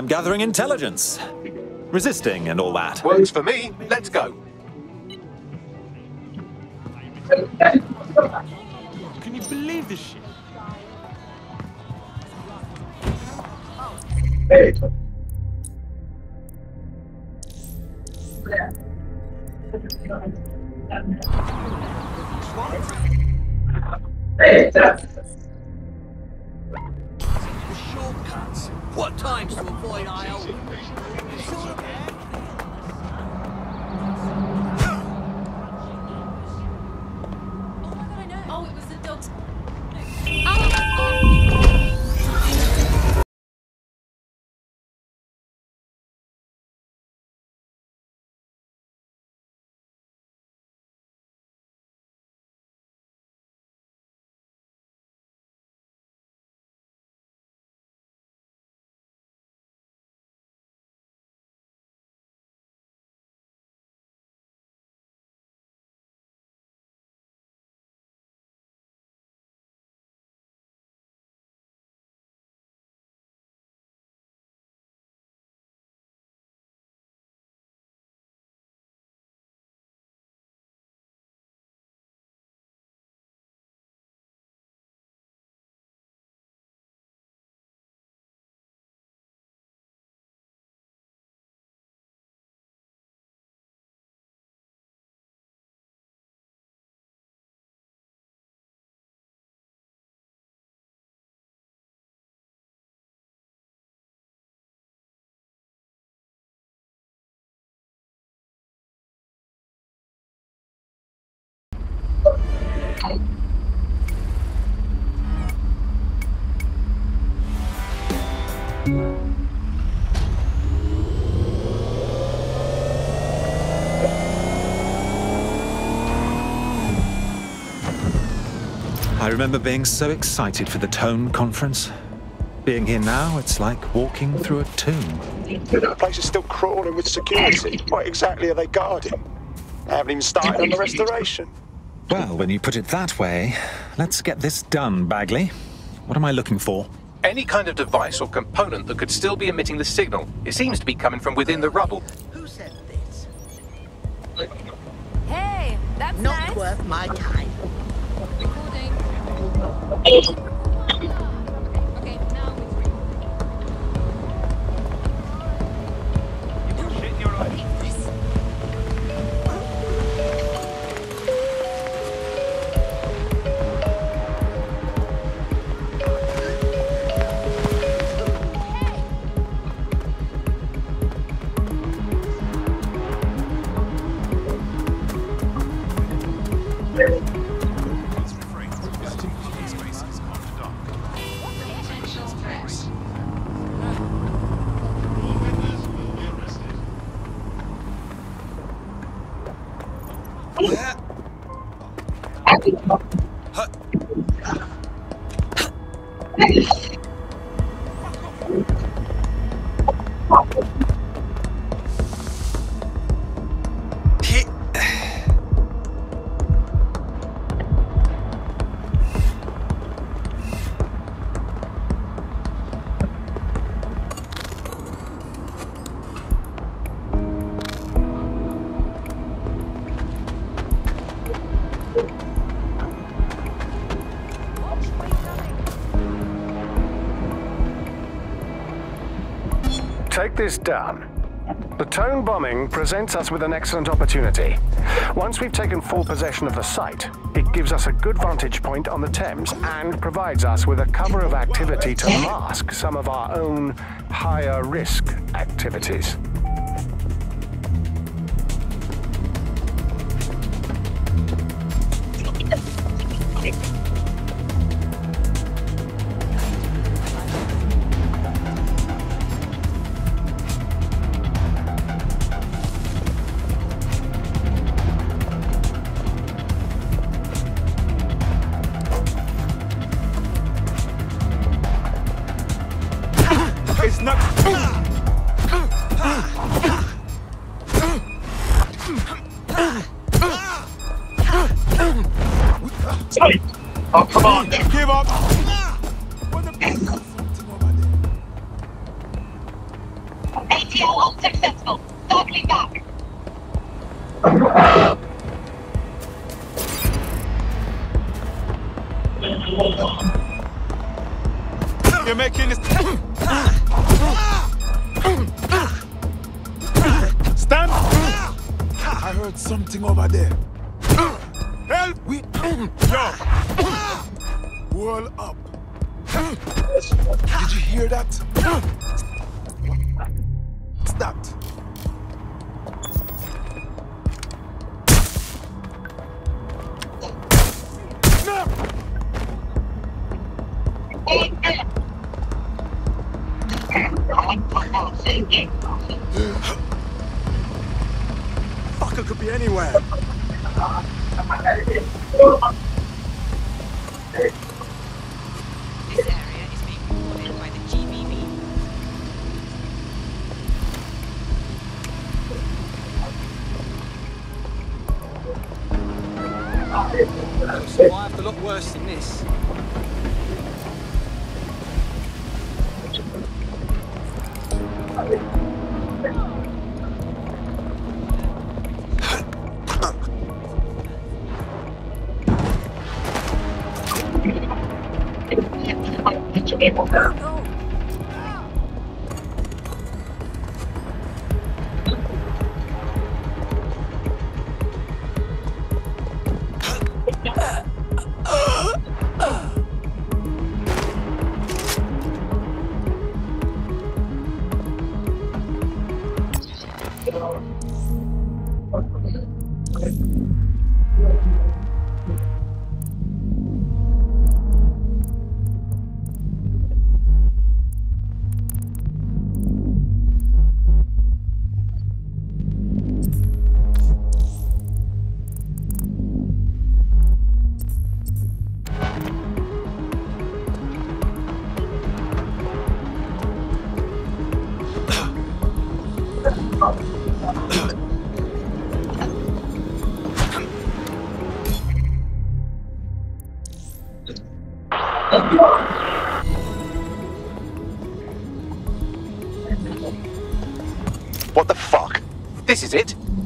I'm gathering intelligence. Resisting and all that. Works for me. Let's go. Can you believe this shit? Shortcuts. What times to avoid IO? I remember being so excited for the Tone conference. Being here now, it's like walking through a tomb. The place is still crawling with security. What exactly are they guarding? They haven't even started on the restoration. Well, when you put it that way, let's get this done, Bagley. What am I looking for? Any kind of device or component that could still be emitting the signal. It seems to be coming from within the rubble. Who said this? Hey, that's Not nice. worth my time. Recording. Okay, now Take this down. The Tone bombing presents us with an excellent opportunity. Once we've taken full possession of the site, it gives us a good vantage point on the Thames and provides us with a cover of activity to mask some of our own higher risk activities. What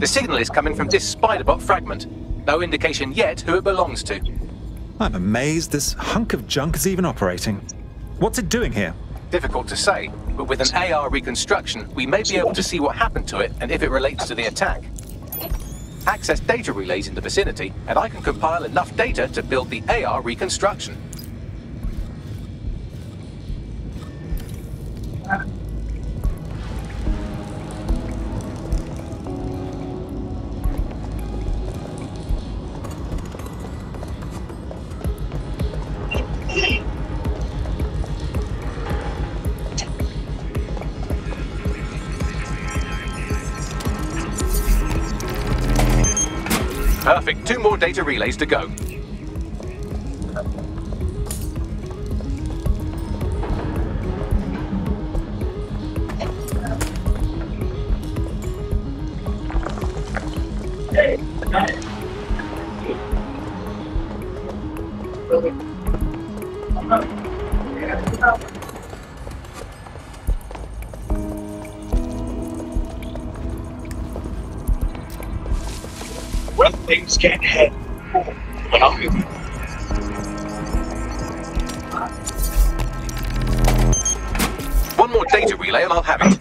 The signal is coming from this Spiderbot fragment. No indication yet who it belongs to. I'm amazed this hunk of junk is even operating. What's it doing here? Difficult to say, but with an AR reconstruction, we may be able to see what happened to it and if it relates to the attack. Access data relays in the vicinity, and I can compile enough data to build the AR reconstruction. Data relays to go. when things get hit. One more data relay and I'll have it.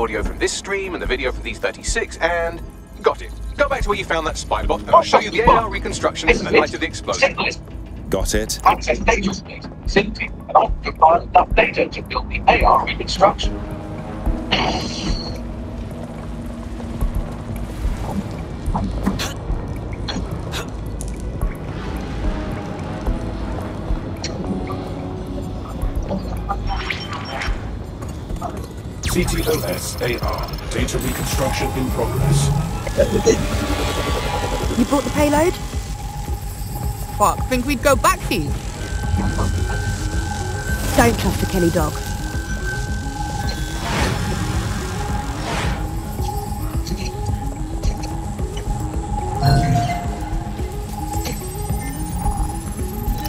Audio from this stream and the video from these 36 and... Got it. Go back to where you found that spy bot and I'll show you the AR reconstruction from the night of the explosion. Got it. Access data release simply, and I'll enough data to build the AR reconstruction. CTOS AR. Data reconstruction in progress. You brought the payload? Fuck, think we'd go back here? Don't trust the Kelly dog.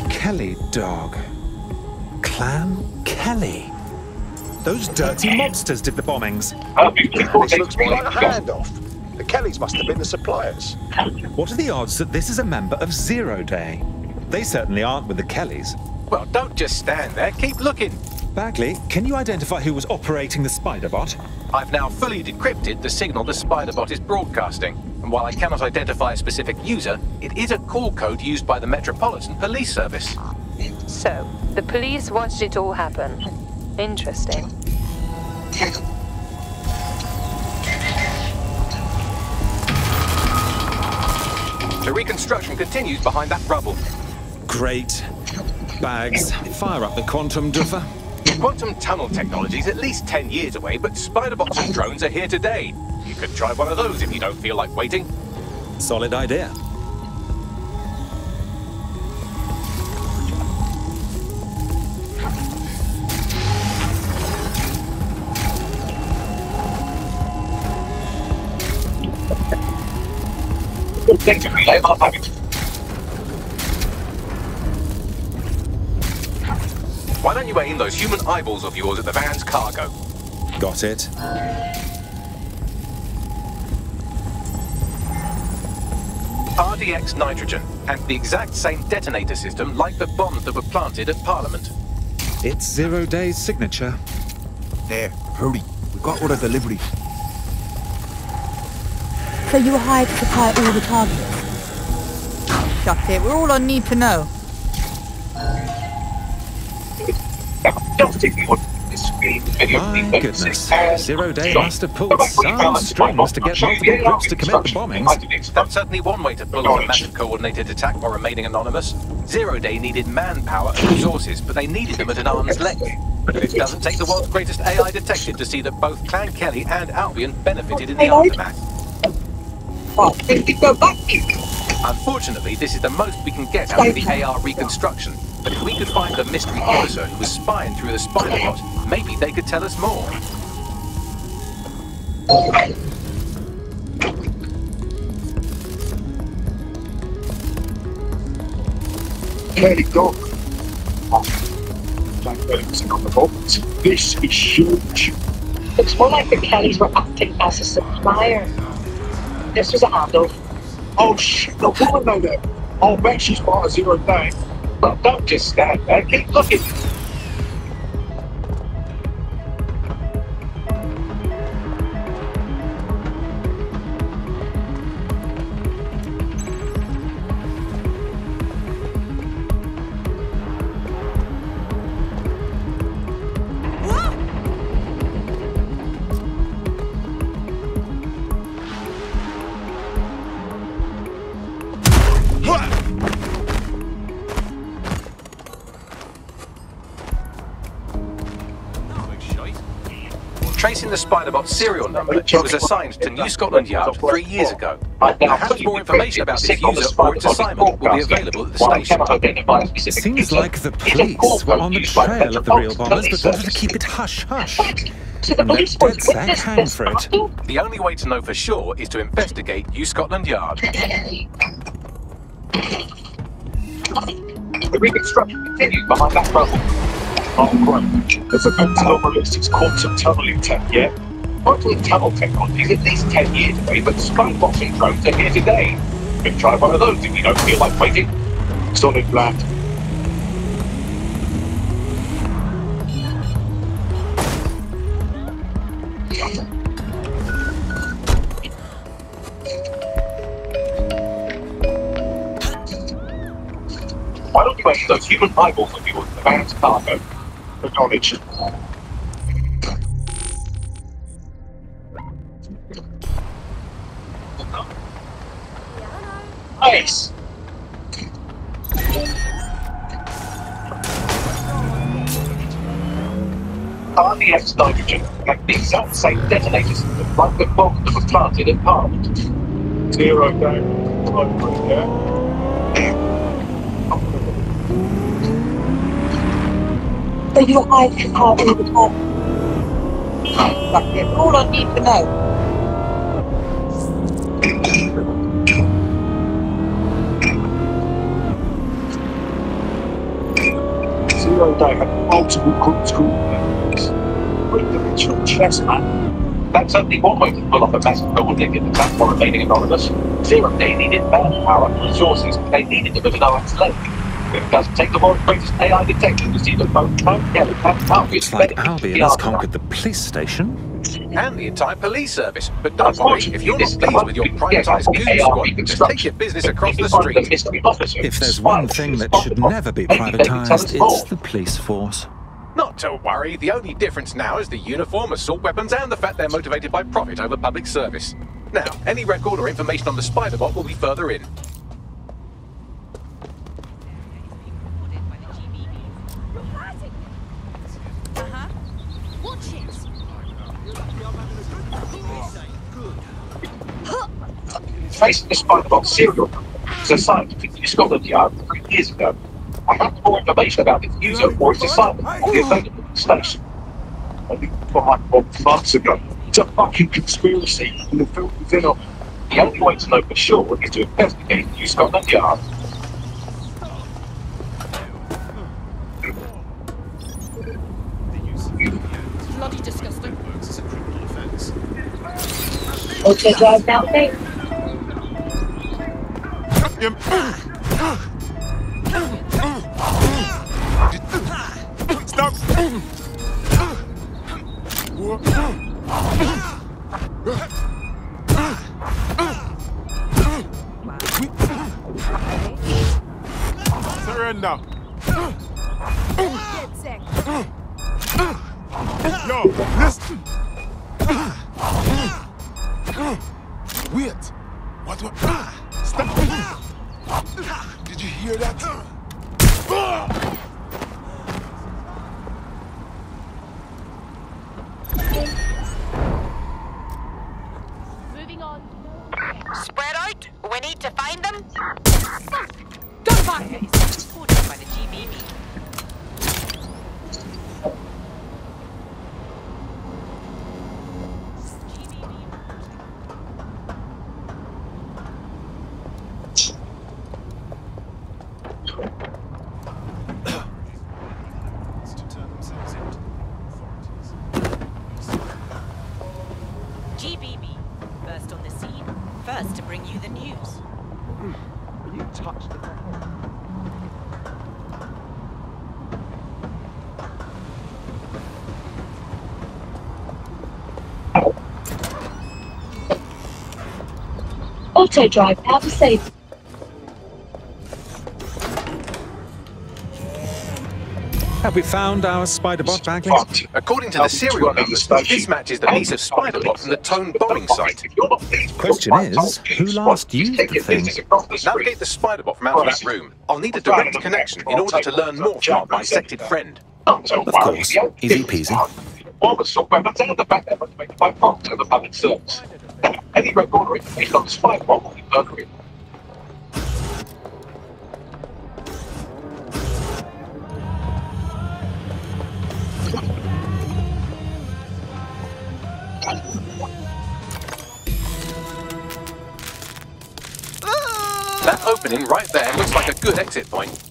Kelly dog. Clan Kelly. Those dirty mobsters did the bombings. This looks more like a handoff. The Kellys must have been the suppliers. What are the odds that this is a member of Zero Day? They certainly aren't with the Kellys. Well, don't just stand there. Keep looking. Bagley, can you identify who was operating the Spiderbot? I've now fully decrypted the signal the Spiderbot is broadcasting. And while I cannot identify a specific user, it is a call code used by the Metropolitan Police Service. So, the police watched it all happen. Interesting. The reconstruction continues behind that rubble. Great. Bags, fire up the quantum duffer. Quantum tunnel technology is at least 10 years away, but Spiderbots and drones are here today. You could try one of those if you don't feel like waiting. Solid idea. Data relay archiving. Why don't you aim those human eyeballs of yours at the van's cargo? Got it. RDX nitrogen, and the exact same detonator system like the bombs that were planted at Parliament. It's Zero Day's signature. There, hurry. We've got order delivery. So you were hired to supply all the targets? Shut it, we're all on need to know. Just ignore this screen video My goodness. Zero Day must have pulled some strings to get multiple groups to commit the bombings. That's certainly one way to pull off a massive coordinated attack while remaining anonymous. Zero Day needed manpower and resources, but they needed them at an arm's length. It doesn't take the world's greatest AI detective to see that both Clan Kelly and Albion benefited in the aftermath. Unfortunately, this is the most we can get out of the AR reconstruction. But if we could find the mystery officer who was spying through the spider bot, maybe they could tell us more. Kelly dog. This is huge. Looks more like the Kellys were acting as a supplier. This is a handoff. Oh shit, the woman know that. I'll bet she's part of Zero Day. But don't just stand there, keep looking. Spiderbot serial number, it was assigned to New Scotland Yard three years ago. Perhaps more information about this user or its assignment will be available at the station. Seems like the police were on the trail of the real bombers, but wanted to keep it hush-hush. And they're dead set hang for it. The only way to know for sure is to investigate New Scotland Yard. The reconstruction continues behind that rubble. Oh, great. There's a good tunnel released its quantum tunneling tech, yeah? Hopefully tunnel technology is at least 10 years away, but Spongebob drones are here today. We can try one of those if you don't feel like waiting. Sonic Black. Why don't you enter those human eyeballs of yours in the man's cargo? Acknowledged. Nice. RDX nitrogen had the exact same detonators like the bomb that was planted in Parliament. Zero down. Right, yeah. So you hide the car all the time. That's it. All I need to know. Zero day had multiple screw weapons. Three-dimensional chess man. That's only one way to pull off a massive double-decker attack while remaining anonymous. Zero day needed manpower and resources, and they needed to build an arms lake. It doesn't take the world's greatest AI detective to see the Tone Kelly and Albion Looks like Albion has conquered the police station. And the entire police service. But don't worry, if you're not pleased with your privatised goon squad, just take your business across the street. If there's one thing that should never be privatised, it's the police force. Not to worry, the only difference now is the uniform, assault weapons, and the fact they're motivated by profit over public service. Now, any record or information on the Spider-Bot will be further in. Facing the Spider-Bot serial number was assigned to New Scotland Yard three years ago. I have more information about its user or its assignment will be available at the station. Only five months ago. It's a fucking conspiracy, and the film is in on. The only way to know for sure is to investigate New Scotland Yard. Bloody disgusting. Okay, drive down Stop! Surrender. Yo, listen. Wait. What? What? Stop. Hear that? Moving on. Spread out. We need to find them. Go back. Recorded by the GBB. GBB. First on the scene. First to bring you the news. You touched the Auto drive out of safe. Have we found our Spider-Bot Bagley? According to the serial numbers, this matches the piece of Spider-Bot from the Tone bombing site. Question is, who last used the thing? Navigate the Spider-Bot from out of that room. I'll need a direct connection in order to learn more from our bisected friend. Of course, easy peasy. All the assault weapons and the fact they're motivated by profit over public service. Any record or information on the Spider-Bot will be further in. That opening right there looks like a good exit point.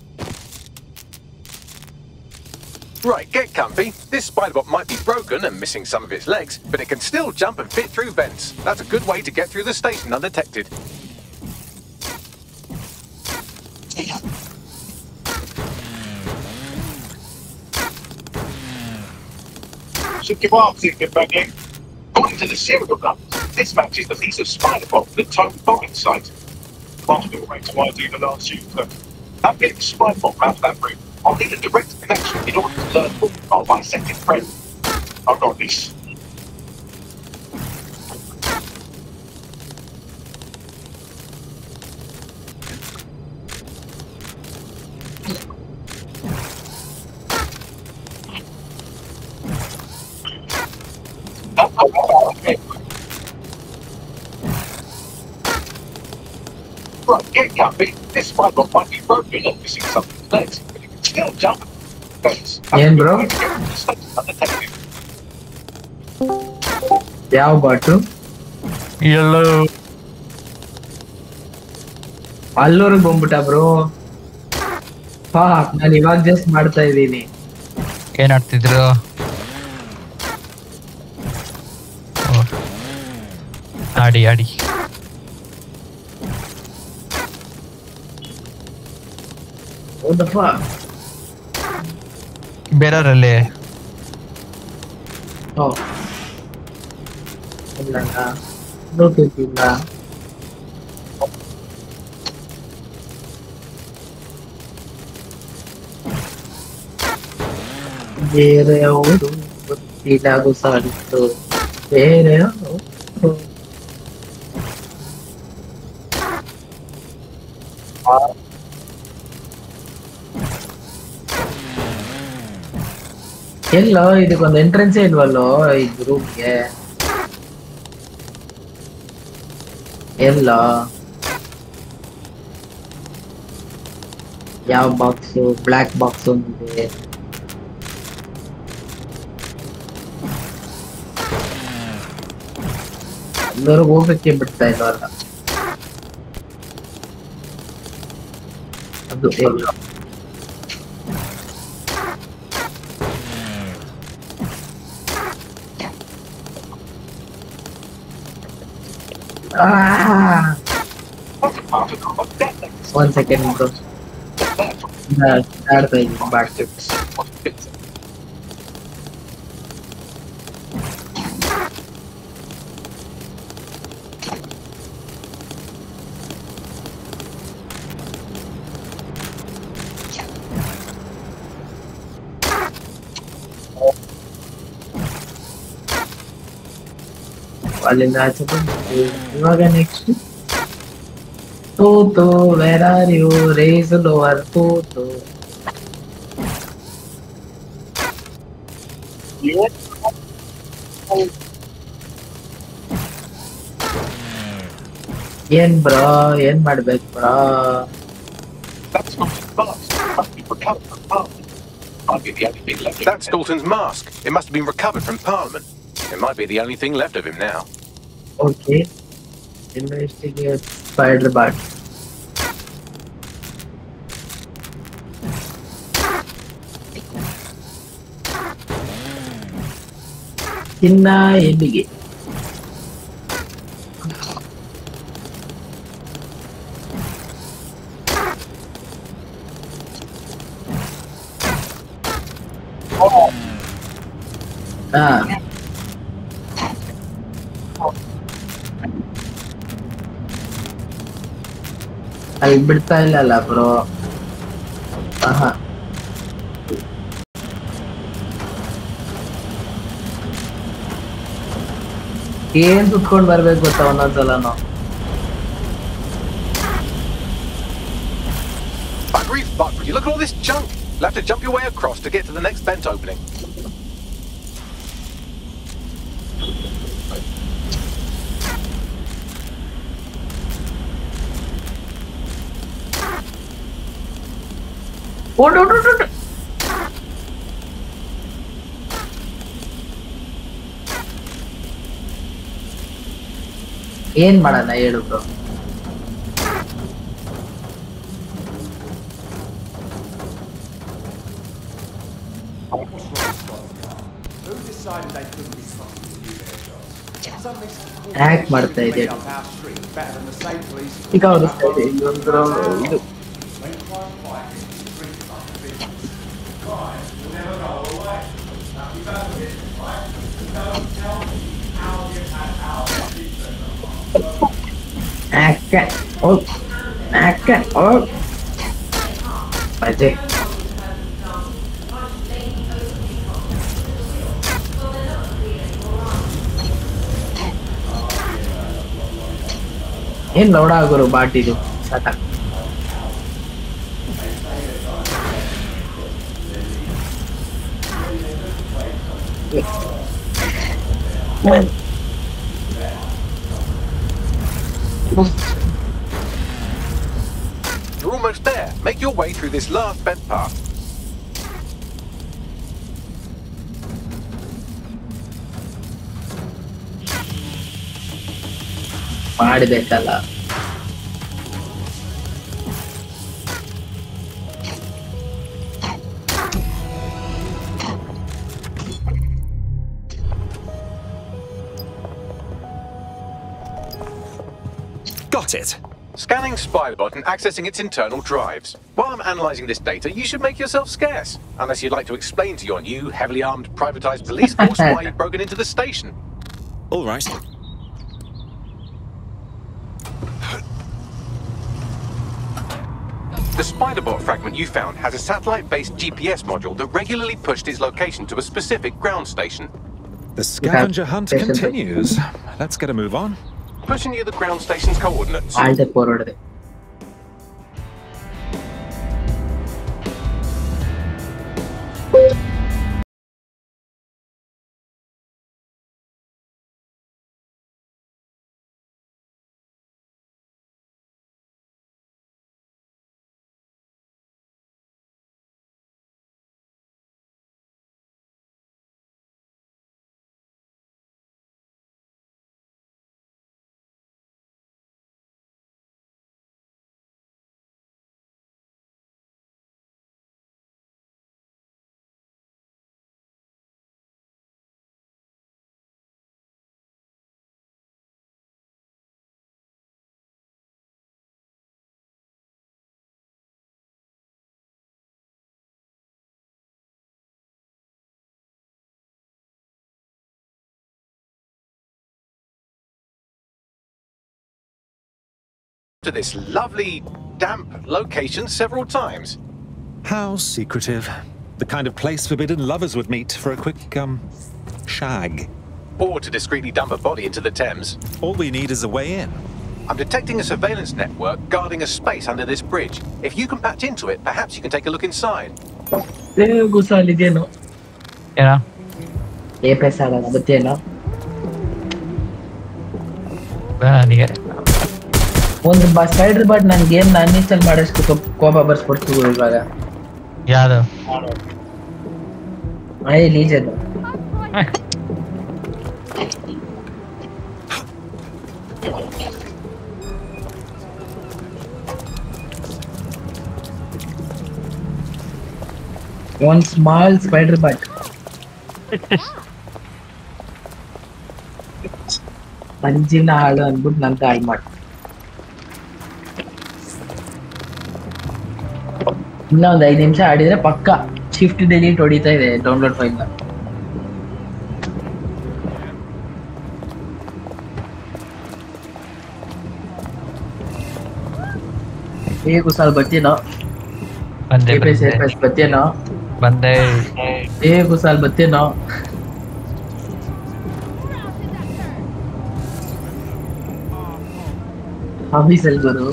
Right, get comfy. This Spider-Bot might be broken and missing some of its legs, but it can still jump and fit through vents. That's a good way to get through the station undetected. Should give up, thinking back in. According to the serial numbers, this matches the piece of Spider-Bot from the Tone bombing site. Multiple to ID the last user. I'm getting the spy bomb out that room. I'll need a direct connection in order to learn more about my second friend. I've got this. Right, get Guppy. This bomb might be broken or missing something legs, jump. ಏನ್ bro? ಯಾವ ಬಾಟು? ಎಲ್ಲೋ ಅಲ್ಲೂರಿಗೆ ಬಂದ್ಬಿಟ್ಟ bro. ಪಾ ನಾನು ಇವಾಗ just ಮಾಡ್ತಾ ಇದ್ದೀನಿ. ಏನ್ ಆಡ್ತಿದ್ರು? ಓ. ಆಡಿ bearer relay. Oh. Em lần à. Đốt từ tìm là ông, đúng Đi ra cơ sở được Thế đấy á ಎಲ್ಲೋ ಇದಕ್ಕೊಂದು ಎಂಟ್ರೆನ್ಸ್ ಇಲ್ವಲ್ಲೋ ಈ ಗ್ರೂಪ್ಗೆ ಎಲ್ಲ ಯಾವ ಬಾಕ್ಸ್ ಬ್ಲ್ಯಾಕ್ ಬಾಕ್ಸ್ ಒಂದಿದೆ ಎಲ್ಲರೂ ಹೋಗಕ್ಕೆ ಬಿಡ್ತಾ ಇಲ್ವಲ್ಲ ಅದು ಎಲ್ಲ Ah! One second, bro. That, that way, back to this. Alin na ito ಬಂದು ಇವಾಗ ನೆಕ್ಸ್ಟ್ ತೂತು where are you race lower ತೂತು ಏನ್ ಬ್ರೋ ಏನ್ ಮಾಡ್ಬೇಕು bro That's not a mask. Must be recovered from Parliament. Might be the only thing left. That's Dalton's mask. It must have been recovered from Parliament. It might be the only thing left of him now. Investigate. Fired the bat. చిన్న Oh. Ah. ಅಲ್ಲಿ ಬಿಡ್ತಾ ಇಲ್ಲಲ್ಲ bro ಆಹಾ ಏನ್ ಸುತ್ಕೊಂಡ್ ಬರ್ಬೇಕು ಗೊತ್ತಾ ಒಂದೊಂದ್ಸಲನು By grief, Buck, would you look at all this junk? You'll have to jump your way across to get to the next vent opening. be trusted to do their jobs? Suddenly some Hack ಮಾಡ್ತಾ ಇದೆ. up our street ಹಾಕ ಓ ಹಾಕ ಓ ಅಜಯ್ ಏನ್ ಲೌಡ ಆಗೋರು ಬಾಟಿದು ಸಾಕ You're ಮಾಡ್ಬೇಕಲ್ಲ Got it. Scanning Spybot and accessing its internal drives. While I'm analysing this data, you should make yourself scarce. Unless you'd like to explain to your new, heavily armed, privatised police force why you've broken into the station. All right. The Spiderbot fragment you found has a satellite-based GPS module that regularly pushed its location to a specific ground station. The scavenger hunt continues. Let's get a move on. Pushing you the ground station's coordinates. to this lovely, damp location several times. How secretive. The kind of place forbidden lovers would meet for a quick, um, shag. Or to discreetly dump a body into the Thames. All we need is a way in. I'm detecting a surveillance network guarding a space under this bridge. If you can patch into it, perhaps you can take a look inside. Luego sale lleno. Era. Qué pesada la botella. Bueno, ಒಂದು ಬ spider but ನನ್ game uninstall ಮಾಡೋಷ್ಟು ಕೋ- ಕೋಪ ಬರ್ಸ್ಕೊಡ್ತು ಇವಾಗ ಯಾವ್ದು I legion ಒಂದ್ small spider but ಪಂಜಿನ ಹಾಳು ಅಂದ್ಬಿಟ್ಟು ನಂತ ಹಾಳು ಮಾಡಿ ಇನ್ನ ಒಂದು ಐದು ನಿಮಿಷ ಆಡಿದ್ರೆ ಪಕ್ಕ ಶಿಫ್ಟ್ ಡಿಲೀಟ್ ಹೊಡಿತಾ ಇದೆ ಡೌನ್ಲೋಡ್ ಫೈಲ್ ಹೇಗೆ ಕುಸಾಲ್ ಬತ್ತೀನೋ ಬತ್ತೀನೋ ಬಂದೆ. ಏ ಕುಸಾಲ್ ಬತ್ತೀನೋ ಆಫೀಸಲ್ಲಿ ಗುರು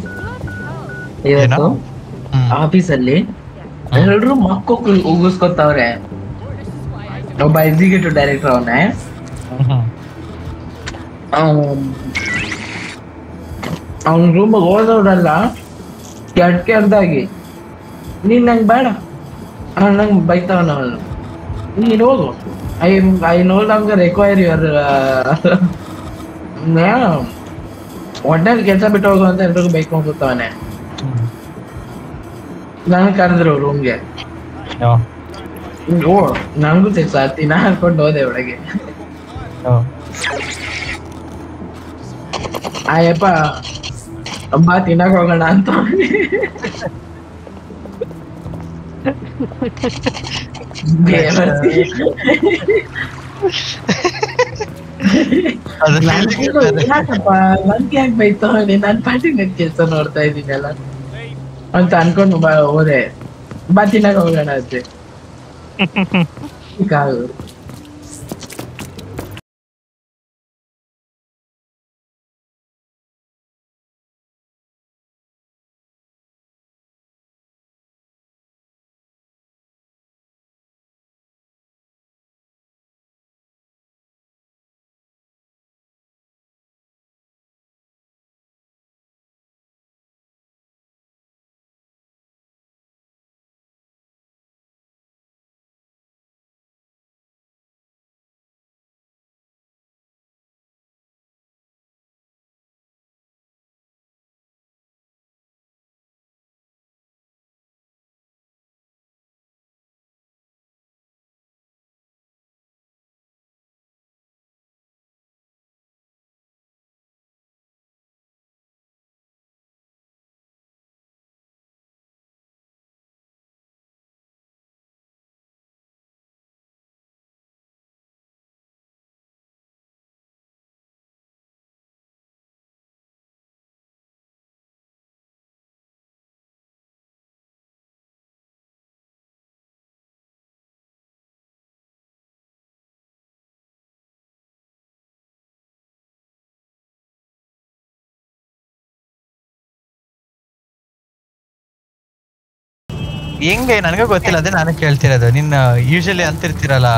ಇವತ್ತು ಆಫೀಸಲ್ಲಿ ಎಲ್ರು ಮಕ್ಕಳು ಉಗಿಸ್ಕೊತಾವ್ರೆ ಒಬ್ಬ ಎಕ್ಸಿಕ್ಯೂಟಿವ್ ಡೈರೆಕ್ಟರ್ ಅವನೇ. ಅವನ ರೂಮ್ ಹೋದವ್ರಲ್ಲ ಕೆಟ್ಟ ಕೆಟ್ಟದಾಗಿ ನೀನ್ ನಂಗೆ ಬೇಡ. ನಂಗೆ ಬೈತಾವನ ಅವನು. ನೀನ್ ಹೋಗು. ಐ ಐ ನೋ ನಮ್ಗೆ ರಿಕ್ವೈರ್ ಯುವರ್ ಒಟ್ಟಲ್ಲಿ ಕೆಲಸ ಬಿಟ್ಟು ಹೋಗು ಅಂತ ಎಲ್ರಿಗೂ ಬೈಕೊಂಡು ಕೂತವನೆ. ನಾನು ಕರೆದ್ರು ರೂಮ್ಗೆ ಓ ನಂಗೂ ಸಾತಿ ನಾ ಹಾಕೊಂಡು ಹೋದೆ ಒಳಗೆ. ಆಯಪ್ಪ ಅಮ್ಮ ತಿನ್ನಕ್ ಹೋಗೋಣ ಅಂತ ನನ್ಗೆ ಯಾಕೆ ಬೈತಾವನೆ ನನ್ ಪಾಟಿ ನೆಟ್ ಕೆಲ್ಸ ನೋಡ್ತಾ ಇದ್ದೀನಲ್ಲ. ಅಂತ ಅನ್ಕೊಂಡು ಬಾ ಹೋದೆ ಬಾ ತಿನ್ನಕ್ ಹೋಗೋಣ ಅಜ್ಜಿ ಕಾವು ಹೆಂಗೆ? ನನಗೆ ಗೊತ್ತಿಲ್ಲ ಅದೇ ನಾನು ಕೇಳ್ತಿರೋದು. ನಿನ್ನ usually ಅಂತಿರ್ತೀರಲ್ಲ.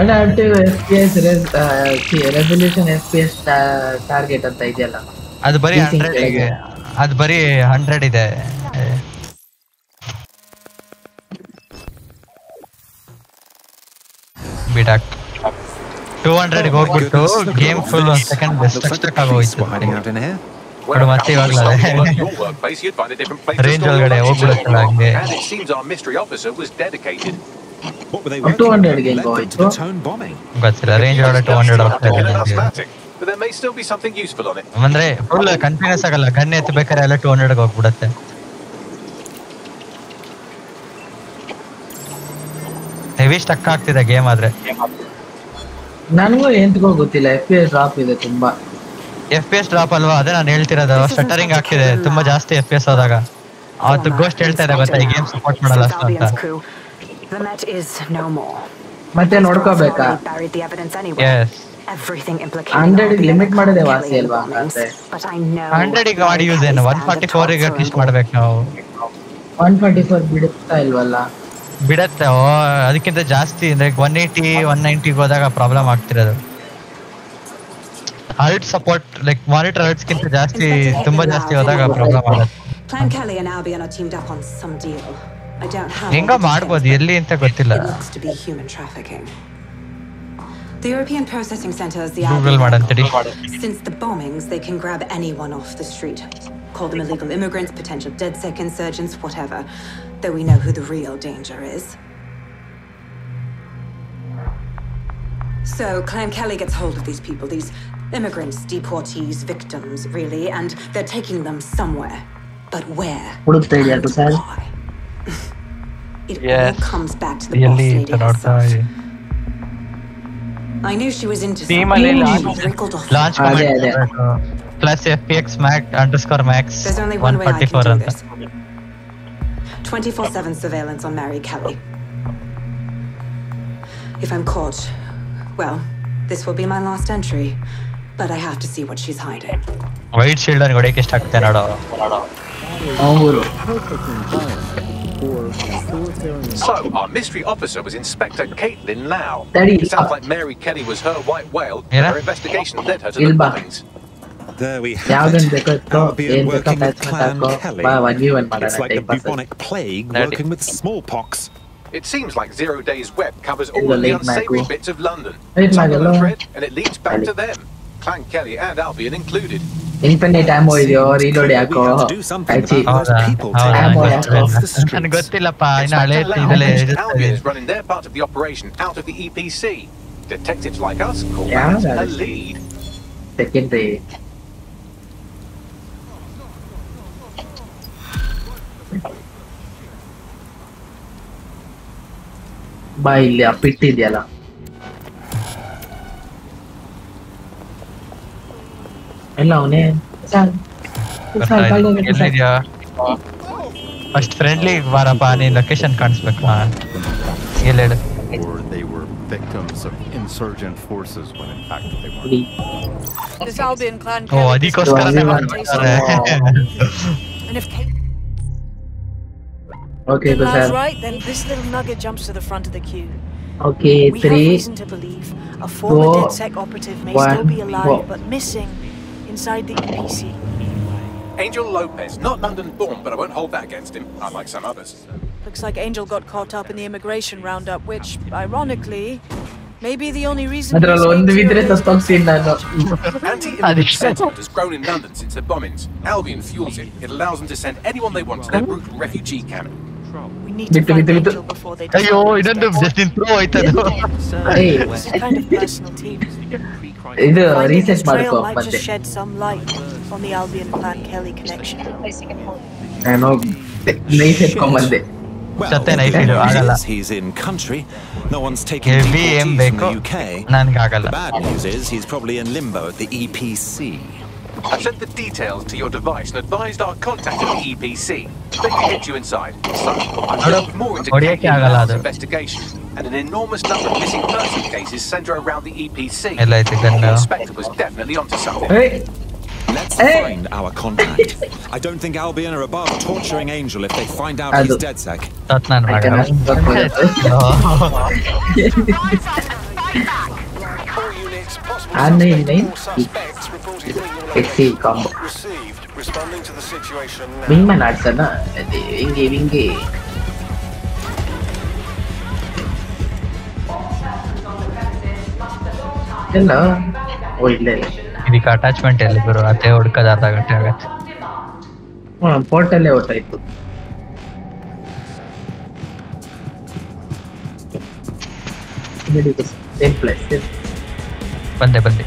Adaptive S P S resolution S P S target ಅಂತ ಇದೆಯಲ್ಲ. ಅದು ಬರೀ ಹಂಡ್ರೆಡ್. ಅದು ಬರೀ ಹಂಡ್ರೆಡ್ ಇದೆ. ಬಿಡಾಕ್. ಟೂ ಹಂಡ್ರೆಡ್ಗೆ ಹೋಗ್ಬಿಟ್ಟು ಗೇಮ್ ಫುಲ್ ಒಂದು ಸೆಕೆಂಡ್ ಸ್ಟಕ್ ಆಗೋಯ್ತು. where ಮತ್ತೆ ಇವಾಗ ರೇಂಜ್ ಒಳಗಡೆ ಹೋಗ್ಬಿಡುತ್ತಲ್ಲ ಟೂ ಗೊತ್ತಿಲ್ಲ ರೇಂಜ್ ಒಳಗಡೆ ಟೂ ಹಂಡ್ರೆಡ್ ಆಗ್ತಾ ಇದೆ. ಫುಲ್ ಆಗಲ್ಲ ಎತ್ತಬೇಕಾದ್ರೆ ಎಲ್ಲ 200 ಗೆ ಹೋಗ್ಬಿಡುತ್ತೆ. ಹೆವಿ ಆಗ್ತಿದೆ ಗೇಮ್ ಆದ್ರೆ. ನನಗೂ ಎಂತಕೋ ಗೊತ್ತಿಲ್ಲ ಎಫ್ ಎಸ್ ಡ್ರಾಪ್ ಇದೆ ತುಂಬಾ. ಎಫ್ ಪಿ ಎಸ್ ಡ್ರಾಪ್ ಅಲ್ವಾ? ಅದೇ ನಾನು ಹೇಳ್ತಿರೋದು. ಸ್ಟಟರಿಂಗ್ ಆಗ್ತಿದೆ ತುಂಬಾ ಜಾಸ್ತಿ ಎಫ್ ಪಿ ಎಸ್ ಆದಾಗ. ಅವತ್ತು ಗೋಸ್ಟ್ ಹೇಳ್ತಾ ಇದೆ ಗೊತ್ತಾ? ಈ ಗೇಮ್ ಸಪೋರ್ಟ್ ಮಾಡಲ್ಲ ಅಷ್ಟು ಅಂತ. ಮತ್ತೆ ನೋಡ್ಕೋಬೇಕಾ. ಎಸ್. ಹಂಡ್ರೆಡ್ ಲಿಮಿಟ್ ಮಾಡೋದೇ ವಾಸಿ ಅಲ್ವಾ? bombings. ಅಂದ್ರೆ But I ಹಂಡ್ರೆಡ್ ಈಗ ಮಾಡಿ ಯೂಸ್ ಏನು? ಒನ್ ಫಾರ್ಟಿ ಫೋರ್ ಈಗ ಅಟ್ಲೀಸ್ಟ್ ಮಾಡ್ಬೇಕು ನಾವು. ಒನ್ ಫಾರ್ಟಿ ಫೋರ್ ಬಿಡುತ್ತಾ ಇಲ್ವಲ್ಲ? ಬಿಡತ್ತೆ. ಅದಕ್ಕಿಂತ ಜಾಸ್ತಿ. ಅಂದ್ರೆ ಒನ್ ಏಯ್ಟಿ ಒನ್ ನೈಂಟಿಗೆ ಹೋದಾಗ ಪ್ರಾಬ್ಲಮ್ ಆಗ್ತಿರೋದು. Hertz support like monitor hertz ಗಿಂತ ಜಾಸ್ತಿ ತುಂಬಾ ಜಾಸ್ತಿ ಹೋದಾಗ ಪ್ರಾಬ್ಲಮ್ ಆಗುತ್ತೆ. ಹೆಂಗ ಮಾಡಬಹುದು ಎಲ್ಲಿ ಅಂತ ಗೊತ್ತಿಲ್ಲ. The European processing center is the Since the bombings, they can grab anyone off the street. Call them illegal immigrants, potential DedSec insurgents, whatever. Though we know who the real danger is. So, Clan Kelly gets hold of these people, these Immigrants, deportees, victims, really, and they're taking them somewhere. But where? What did they get to say? It yes. all comes back to the really boss lady herself. I knew she was into something. Launch ah, command uh, plus fpx max underscore max. There's only one way I can do this. 24-7 surveillance on Mary Kelly. If I'm caught, well, this will be my last entry But I have to see what she's hiding. White shield ಅನ್ನು ಹೊಡೆಯಕ್ಕೆ ಇಷ್ಟ ಆಗ್ತದೆ ನೋಡೋ ಅವರು So, our mystery officer was Inspector Caitlin Lau. Daddy, It sounds uh, like Mary Kelly was her white whale, Yeah. and her investigation led her to the Ilba. bombings. There we have ಯಾವ್ದನ್ it. ಬೇಕೋ ಇತ್ತು Albion ಏನ್ ಬೇಕೋ working with match Clan ಹಾಕೋ Kelly. ಬಾ one V one ಮಾಡೋಣ It's like the time pass bubonic plague Daddy. working with smallpox. It seems like Zero Days Web covers It's all a of the late night unsavory walk. bits of London. Late Some night of them alone. thread, and it leads back to them. Clan Kelly and Albion included. Infinite ಆಮೋ ಇದೆಯೋ reload ಯಾಕೋ ಆಯ್ತು ಹೌದಾ ಹೌದಾ Ammo ಗೊತ್ತಿಲ್ಲ. ಯಾಕೋ ನನ್ಗೆ ಗೊತ್ತಿಲ್ಲಪ್ಪ ಇನ್ನು ಹಳೆ Inspector Lau ಇದೆಲ್ಲ mentioned ಇರುತ್ತೆ Albion is running their part of the operation out of the EPC. Detectives like us call Yeah, that a that's- lead. Secondary ಬಾ ಇಲ್ಲಿ ಆ ಪಿಟ್ ಇದೆಯಲ್ಲ ಎಲ್ಲ ಅವನೇ ಬರ್ತಾ ಇದೆ. ಎಲ್ಲಿದ್ಯಾ ಫಸ್ಟ್ ಫ್ರೆಂಡ್ಲಿ ಬಾರಪ್ಪ ನೀನ್ ಲೊಕೇಶನ್ ಕಾಣಿಸ್ಬೇಕು ಹಾ. ಎಲ್ಲಿ ಹೇಳು Or they were victims of insurgent forces when in fact they weren't. This Albion clan ಓ ಅದಕ್ಕೋಸ್ಕರನೇ ಮಾಡ್ತಾರೆ And if Kate Okay, Lad's Gusar. right, then this little nugget jumps to the front of the queue. Okay, we have three, reason to believe a former four, DedSec operative may one, still be alive, go. but missing inside the EPC. Angel Lopez, not London-born, but I won't hold that against him, unlike some others. Looks like Angel got caught up in the immigration roundup, which, ironically, may be the only reason... Anti-immigrant has grown in London since the bombings. Albion fuels it. It allows them to send anyone they want to their brutal refugee camp. We need to find Angel before they... do. Ayo, inandam, just intro, ito. It's a kind of personal team. ಇದು shed some light on the Albion Clan Kelly connection. ನಾನು nice ಎತ್ಕೊಂಡ್ ಬಂದೆ ಸತ್ತೆ nice ಇಡು ಆಗಲ್ಲ he's in country no one's taking heavy aim ಬೇಕು ನನಗೆ ಆಗಲ್ಲ bad news is he's probably in limbo at the EPC I've sent the details to your device and advised our contact at the EPC. They can get you inside. I've more into investigation and an enormous number of missing person cases centre around the EPC. The inspector was definitely onto something. Hey. Let's hey. find our contact. I don't think Albion are above torturing Angel if they find out I he's DedSec. Anne name Pixie combo. Wingman arts na. Ingi, ingi. Man ಆಡ್ಸನ ಅದೇ ಹಿಂಗೆ ಹಿಂಗೆ ಎಲ್ಲ ಓ ಇಲ್ಲ ಇಲ್ಲ ಇದಕ್ಕೆ attachment ಎಲ್ಲಿ ಗುರು ಅದೇ ಹುಡ್ಕದ ಅರ್ಧ ಗಂಟೆ ಆಗತ್ತೆ ಹ್ಮ್ ಪೋರ್ಟಲ್ಲೇ ಹೊರ್ಟಾಯ್ತು ಸೇಮ್ ಪ್ಲೇಸ್ ಬಂದೆ ಬಂದೆ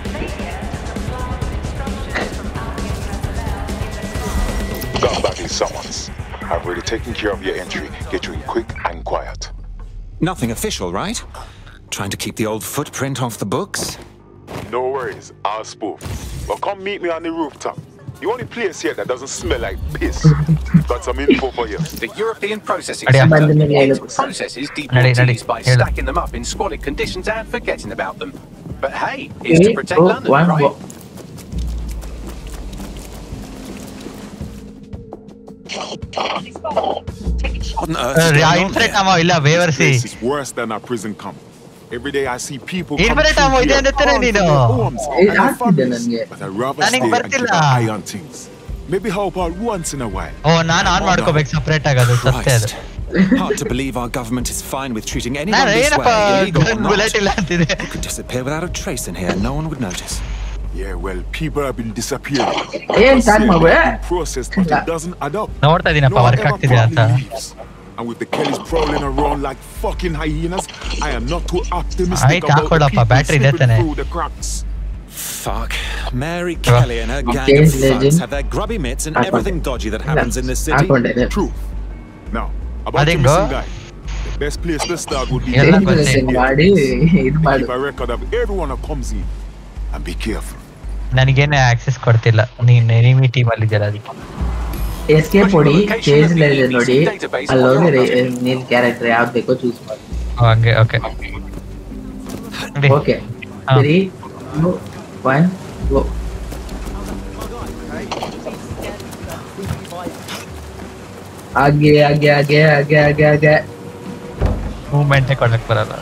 Come back in summons. I've already taken care of your entry. Get you in quick and quiet. Nothing official, right? Trying to keep the old footprint off the books? No worries, I'll spoof. But come meet me on the rooftop. The only place here that doesn't smell like piss. Got some info for you. The European Processing Centre processes deportees by stacking them up in squalid conditions and forgetting about them. But hey, it's to protect London, right? On Earth, uh, This is worse than our prison camp. Every day I see people come Infrared through ammo ಇದೆ here ಅಂತಾನೆ armed ನೀನು. for their homes ಏ, and their ಆಗ್ತಿದೆ families. ನನ್ಗೆ. But I'd rather ನನಗ್ stay and ಬರ್ತಿಲ್ಲ. keep an eye on things. Maybe help out once in a while. ಓ ನಾನು on ಮಾಡ್ಕೋಬೇಕು ಸಪ್ರೇಟ್ ಆಗೋದು ಸತ್ಯ ಅದು Christ. Hard to believe our government is fine with treating anyone ನಾನು this ಏನಪ್ಪ way, illegal or bullet not. ಇಲ್ಲ ಅಂತಿದೆ You could disappear without a trace in here. No one would notice. Yeah, well, people have been disappearing. ಏನ್ Just start saying ಮಾಡ್ಬೇ? they've been processed, but it doesn't add up. ನೋಡ್ತಾ ಇದೀನಪ್ಪ No one work ever ಆಗ್ತಿದೆ ಅಂತ properly leaves. And with the Kellys prowling around like fucking hyenas, I am not too optimistic ಆಯ್ತು, about the ಹಾಕೊಳ್ಳಪ್ಪ, people battery ಇದೆ slipping ತಾನೆ. through the cracks. Fuck. Mary Kelly and her gang Okay, of thugs legend. have their grubby mitts and Hakonde. everything dodgy that happens in this city. ಹಾಕೊಂಡೆ Truth. Now, about the Adingo. missing guy. The best place to start would be ಎಲ್ಲ to ಗೊತ್ತೈತೆ. ಮಾಡಿ ಇದು ಮಾಡು keep a record of everyone who comes in. And be careful. ನನಗೇನೆ access ಕೊಡ್ತಿಲ್ಲ ನೀನ್ enemy team ಅಲ್ಲಿ ಇದೆಯಲ್ಲ ಅದಕ್ಕೆ ಎಸ್ಕೇಪ್ ಹೊಡಿ ಚೇಂಜ್ ಇದೆ ನೋಡಿ ಅಲ್ಲಿ ಹೋಗಿ ರೇ- ನಿನ್ ಕ್ಯಾರೆಕ್ಟರ್ ಯಾವ್ದು ಬೇಕೋ ಚೂಸ್ ಮಾಡಿ ಓ, ಹಂಗೆ ಓಕೆ ಓಕೆ ಹಾ. ತ್ರೀ ಟೂ ಒನ್ ಗೋ ಹಾಗೆ ಹಾಗೆ ಹಾಗೆ ಹಾಗೆ ಹಾಗೆ ಹಾಗೆ ಮೂವ್ಮೆಂಟೇ ಕೊಡಕ್ ಬರಲ್ಲ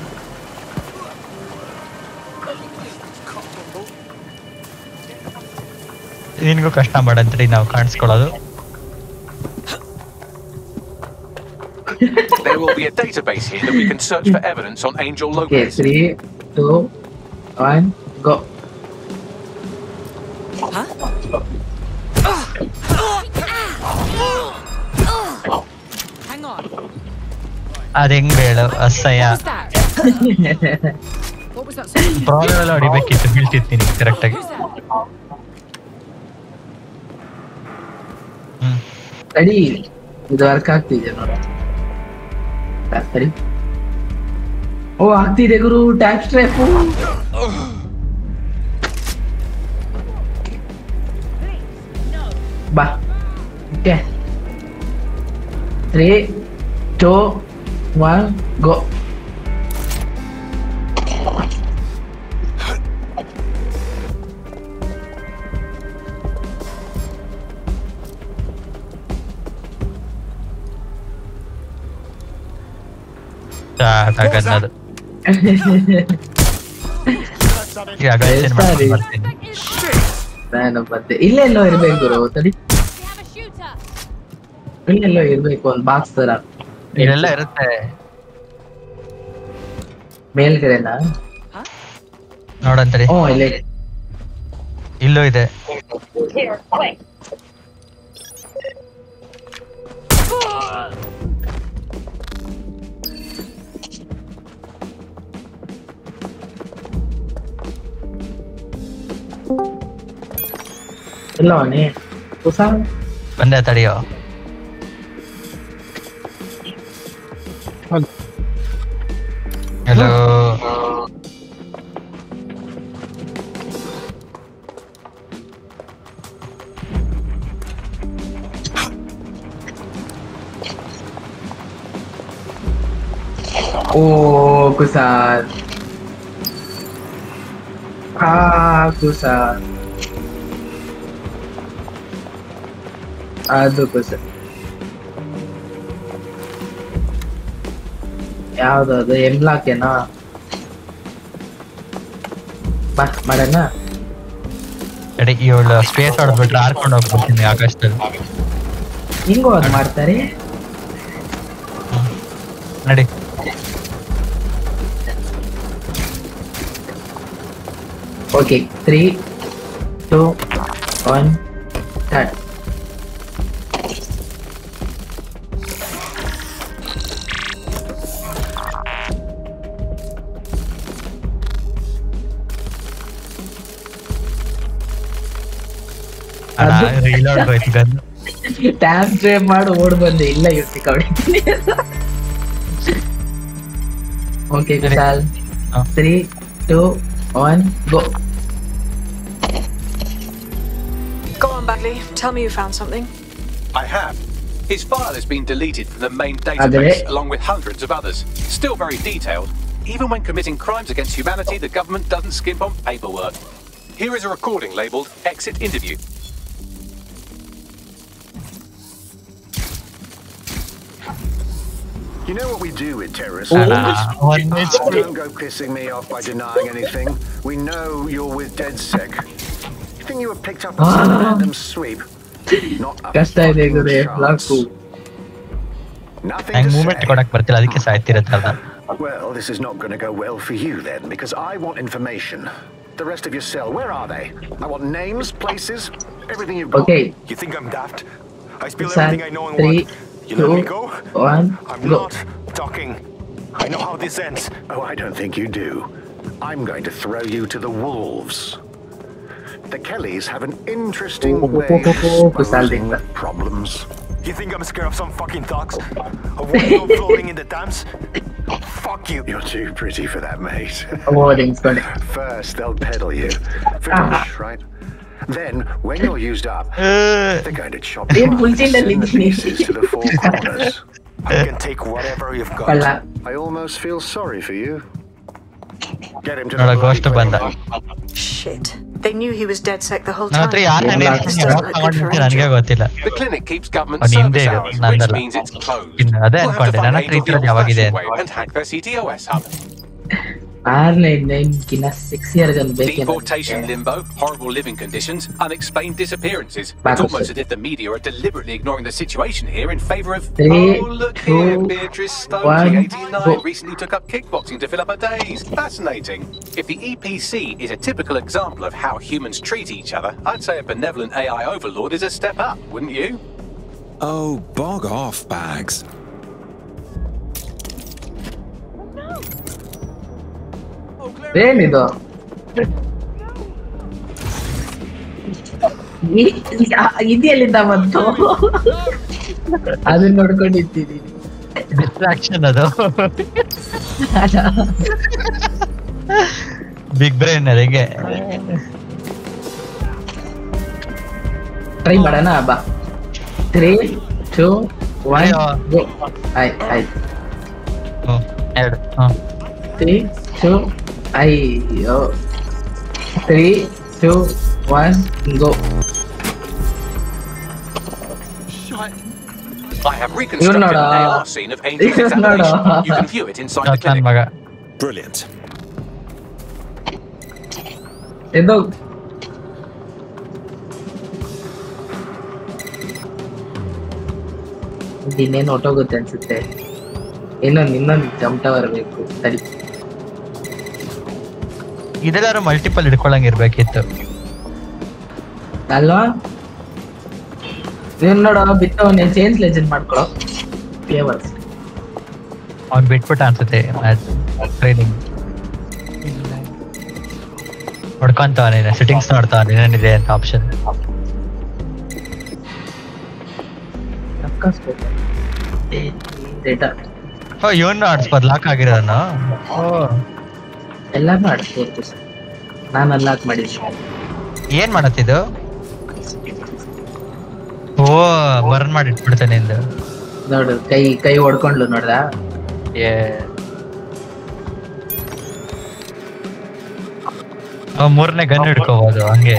ನಿನ್ಗೂ ಕಷ್ಟ ಮಾಡಂತ್ರಿ ನಾವು ಕಾಣಿಸ್ಕೊಳ್ಳೋದು There will be a database here that we can search for evidence on Angel okay Lopez. Three two one go Hang on. ಅದ್ ಹೆಂಗ್ ಹೇಳು ಅಸಹ್ಯ What was that? What was that? sound? Problem ಎಲ್ಲ ಹೊಡಿಬೇಕಿತ್ತು ಬೀಳ್ತಿರ್ತೀನಿ ಕರೆಕ್ಟ್ ಆಗಿ ಸರಿ ಇದು work ಆಗ್ತಿದೆ ನೋಡಿ පැත්තරි ඕ අක්ති දෙකුරු ටැක්ස් ට්‍රැප් බා ටේ 3 2 1 go ಸಾಕಾಗನ್ನದು ಇವಾಗ ನಾನು ಮತ್ತೆ ಇಲ್ಲೆಲ್ಲೋ ಇರ್ಬೇಕು ತಡಿ. ಇಲ್ಲೆಲ್ಲೋ ಇರ್ಬೇಕು ಒಂದ್ ಬಾಕ್ಸ್ ತರ. ಇಲ್ಲೆಲ್ಲ ಇರುತ್ತೆ. ಮೇಲ್ಗಡೆನ? ನೋಡಂತರಿ ಓ ಇಲ್ಲೇ. ಇಲ್ಲೂ ಇದೆ. Oh! celah ni. Pusang. Benda tadi ya. Hello. Oh, kusat. Ah, kusat. ಅದು ಕುಸಾರ್ ಯಾವ್ದದು ಎಮ್ಲಾಕೆನಾ ಬಾ ಮಾಡೋಣ. ಎಡೆ ಇವಳು ಸ್ಪೇಸ್ ಹೊಡೆದ್ಬಿಟ್ರೆ ಹಾರ್ಕೊಂಡು ಹೋಗ್ಬಿಡ್ತೀನಿ ಆಕಾಶದಲ್ಲಿ. ಹಿಂಗೋ ಅದು ಮಾಡ್ತಾರೆ? ನಡಿ. Okay three two one reload ಹೋಯ್ತು ಗನ್ ಟ್ಯಾಬ್ ಡ್ರೈವ್ ಮಾಡಿ ಓಡ್ ಬಂದೆ ಇಲ್ಲ ಇರ್ತಿ kabaddi okay Vishal three two one go Go on, Bagley. Tell me you found something. I have. His file has been deleted from the main did database, it? along with hundreds of others. Still very detailed. Even when committing crimes against humanity, the government doesn't skimp on paperwork. Here is a recording labelled Exit Interview. You know what we do with terrorists? Ah, one minute. Don't go pissing me off by denying anything. We know you're with DedSec. You think you were picked up on some random sweep? Not a ಕಷ್ಟ ಇದೆ ಗುರು ಲಾಕು Nothing ನಂಗೆ to moment say. ಕೊಡಕ್ ಬರ್ತಿಲ್ಲ ಅದಕ್ಕೆ ಸಾಯ್ತಿರತ್ತಲ್ಲ Well, this is not going to go well for you then, because I want information. The rest of your cell, where are they? I want names, places, everything you've got. Okay. You think I'm daft? I spill Visan, everything I know in three, one. You let me go? one, I'm go. not talking. I know how this ends. Oh, I don't think you do. I'm going to throw you to the wolves. The Kellys have an interesting Oh, oh, way oh, of oh, oh, disposing of problems. You think I'm scared of some fucking thugs? Of one of them floating in the Thames? Oh, fuck you. You're too pretty for that, mate. Warnings got it. First, they'll peddle you. Finish, right? Then, when you're used up, they're going to chop you up and pieces to the four corners. I can take whatever you've got. I almost feel sorry for you. Get him to the ghost banda. Shit. They knew he was DedSec the whole time. The clinic keeps government service hours, which means it's closed. We'll have to find a way to the operation and hack their CTOS hub. Deportation limbo, horrible living conditions, unexplained disappearances. It's almost as if the media are deliberately ignoring the situation here in favour of. Oh look here, Beatrice Stokely, 89, recently took up kickboxing to fill up her days. Fascinating. If the EPC is a typical example of how humans treat each other, I'd say a benevolent AI overlord is a step up, wouldn't you? Oh, bog off, Bags. Oh, no. ಆ- ಇದೆಯಲ್ಲಿದ್ದ ಬಂತು ಅದನ್ನ ನೋಡ್ಕೊಂಡಿದ್ದೀನಿ distraction ಅದು big brain ಅದಕ್ಕೆ try ಮಾಡೋಣ ಬಾ three two one ಆಯ್ತು ಆಯ್ತು ಎರಡು three two ಅಯ್ಯೋ three two one go I have reconstructed You're not an a- AR scene of Angel's You're not a- examination. You can view it inside the clinic. ಮಗ Brilliant. ಎದ್ದು ಇನ್ನೇನು ಹೊಟ್ಟೋಗುತ್ತೆ ಅನ್ಸುತ್ತೆ ಇನ್ನೊಂದು ಇನ್ನೊಂದು ಜಂಪ್ ಟವರ್ ಬೇಕು ಸರಿ ಇದೆಲ್ಲಾರು multiple ಹಿಡ್ಕೊಳಂಗ್ ಇರ್ಬೇಕಿತ್ತು ಅಲ್ವಾ ನೀನ್ ನೋಡ ಬಿತ್ತವನ್ನೇ ಚೇಂಜ್ ಲೆಜೆಂಡ್ ಮಾಡ್ಕೊಳೋ ಫೇವರ್ಸ್ ಅವ್ನ್ ಬಿಟ್ಬಿಟ್ಟ ಅನ್ಸುತ್ತೆ ಟ್ರೈನಿಂಗ್ ಹೊಡ್ಕೊಂತವನೇನೆ ಸೆಟ್ಟಿಂಗ್ಸ್ ನೋಡ್ತಾವನೆ ಏನೇನಿದೆ ಅಂತ ಆಪ್ಷನ್ ಇವನ್ನ ಓ ಇವನ್ ಆಡ್ಸ್ಬೋದು ಲಾಕ್ ಆಗಿರೋನು ಓ. ಎಲ್ಲಾನು ಆಡಿಸ್ಬೋದು ಸರ್. ನಾನು ಅನ್ಲಾಕ್ ಮಾಡಿದ್ದೆ ಏನ್ ಮಾಡತ್ತಿದ್ದು ಓ ಬರ್ನ್ ಮಾಡಿ ಇಟ್ಬಿಡ್ತಾನೆ ಇಂದು ನೋಡು ಕೈ ಕೈ ಹೊಡ್ಕೊಂಡ್ಲು ನೋಡ್ದ? ಏ. ಮೂರನೇ ಗನ್ ಹಿಡ್ಕೋಬಹುದು ಹಂಗೆ.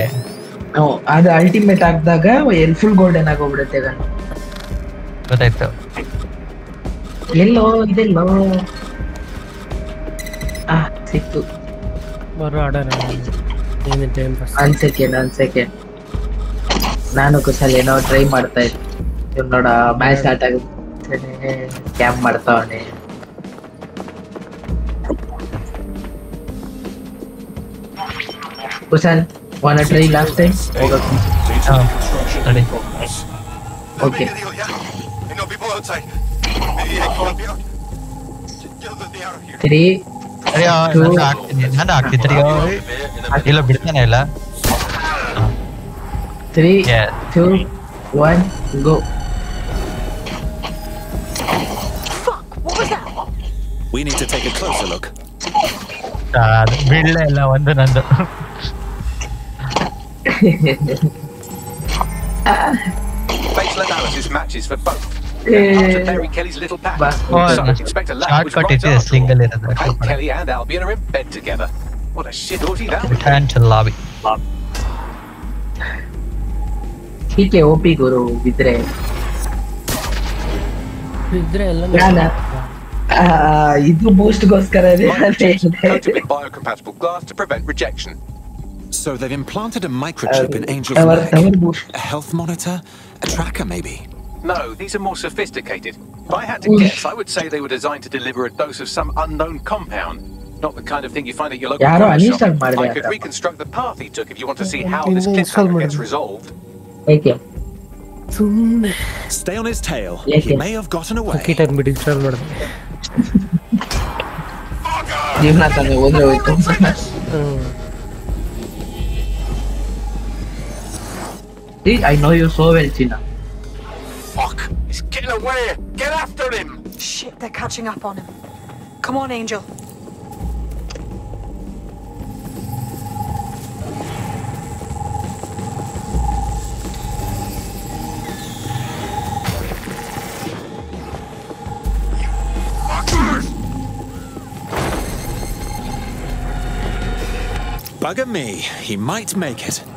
ಅದು ಅಲ್ಟಿಮೇಟ್ ಹಾಕ್ದಾಗ ಎಲ್ ಫುಲ್ ಗೋಲ್ಡನ್ ಆಗೋಗ್ಬಿಡುತ್ತೆ ಗನ್ ಗೊತ್ತಾಯ್ತು. ಎಲ್ಲೋ ಇದೆಲ್ಲೋ. ಸಿಕ್ತು ಬರೋ ಆಡೋಣ ಏನು ಟೈಮ್ ಪಾಸ್ ಒಂದ್ ಸೆಕೆಂಡ್ ಒಂದ್ ಸೆಕೆಂಡ್ ನಾನು ಕುಸಲ್ ಏನೋ ಟ್ರೈ ಮಾಡ್ತಾ ಇದ್ದೆ ಇವ್ನು ನೋಡ ಮ್ಯಾಚ್ ಸ್ಟಾರ್ಟ್ ಆಗುತ್ತೆ ಕ್ಯಾಂಪ್ ಮಾಡ್ತಾವನೆ ಕುಶಲ್ ವಾನ ಟ್ರೈ ಲಾಸ್ಟ್ ಟೈಮ್ ಸರಿ ಓಕೆ ತ್ರೀ ಸರಿ ಆ, ನಾನು ಹಾಕ್ತೀನಿ ನಾನು ಹಾಕ್ತೀನಿ ಸರಿ ಆ, ಇಲ್ಲ ಬಿಡ್ತಾನೆ ಇಲ್ಲ three two one go We need to take a closer look. ಬೀಳಲೇ ಇಲ್ಲ ಒಂದು ನಂದು Facial analysis matches for both. Eh. After Mary Kelly's little pack. Oh, So, Inspector Lamb was short cut right ಇದೆ after ಸ್ಲಿಂಗ್ all. ಅಲ್ಲಿ ಇರೋದು Hank Kelly and Albion are in bed together. What a shit orgy that would return to lobby ಹೀಗೆ ಓಪಿ ಗುರು ಬಿದ್ರೆ ಇದ್ರೆ ಎಲ್ಲ ನಾನ ಆ, ಇದು ಬೂಸ್ಟ್ಗೋಸ್ಕರ coated with biocompatible glass to prevent rejection. So they've implanted a microchip in Angel's our- leg. our boost. A health monitor? A tracker, maybe? no, these are more sophisticated. If I had to guess, I would say they were designed to deliver a dose of some unknown compound. Not the kind of thing you find at your local yeah, shop. I could reconstruct the path he took if you want to see how this cliffhanger gets resolved. Okay. Stay on his tail. He may have gotten away. Okay, time meeting start madam. जीवना संगे बोल रहे See, I know you so well, China. Fuck! He's getting away! Get after him! Shit, they're catching up on him. Come on, Angel. Bugger me. He might make it.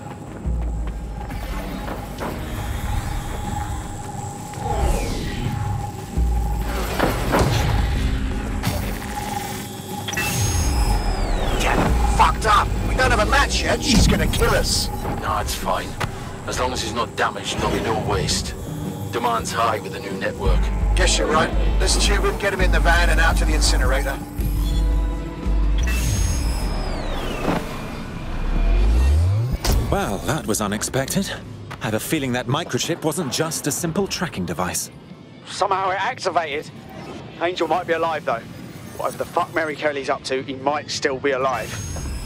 high with the new network. Guess you're right. Let's tube him, get him in the van and out to the incinerator. Well, that was unexpected. I have a feeling that microchip wasn't just a simple tracking device. Somehow it activated. Angel might be alive, though. Whatever the fuck Mary Kelly's up to, he might still be alive.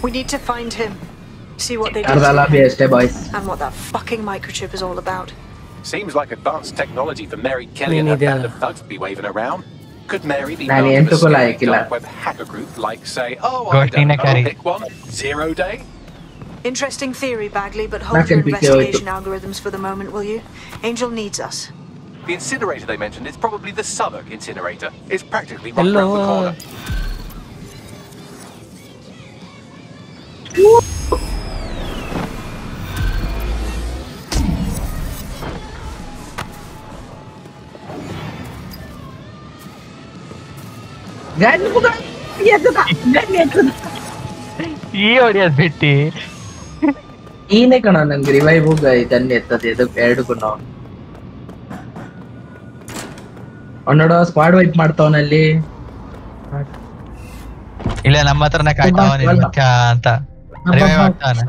We need to find him. See what they do. And what that fucking microchip is all about. Seems like advanced technology for Mary Kelly and her band of thugs to be waving around. Could Mary be part of a scary dark web hacker group like, say, oh, I don't know, pick one, zero day? Interesting theory, Bagley, but hold your investigation algorithms for the moment, will you? Angel needs us. The incinerator they mentioned is probably the Southwark incinerator. It's practically right around the corner. ಈ ಹೊಡಿಯೋದ್ ಬಿಟ್ಟಿ. ಈನೇ ಕಣ ನಂಗೆ revive ಹೋಗಿ gun ಎತ್ತದ ಇದು ಎರಡು ಕೂಡ ಅವನೋಡ squad wipe ಮಾಡ್ತಾವನಲ್ಲಿ. ಇಲ್ಲ ನಮ್ಮ ಹತ್ರನೇ ಕಾಯ್ತಾವ ಮುಖ್ಯ ಅಂತ. ರಿವೈವ್ ಆಗ್ತಾವನೆ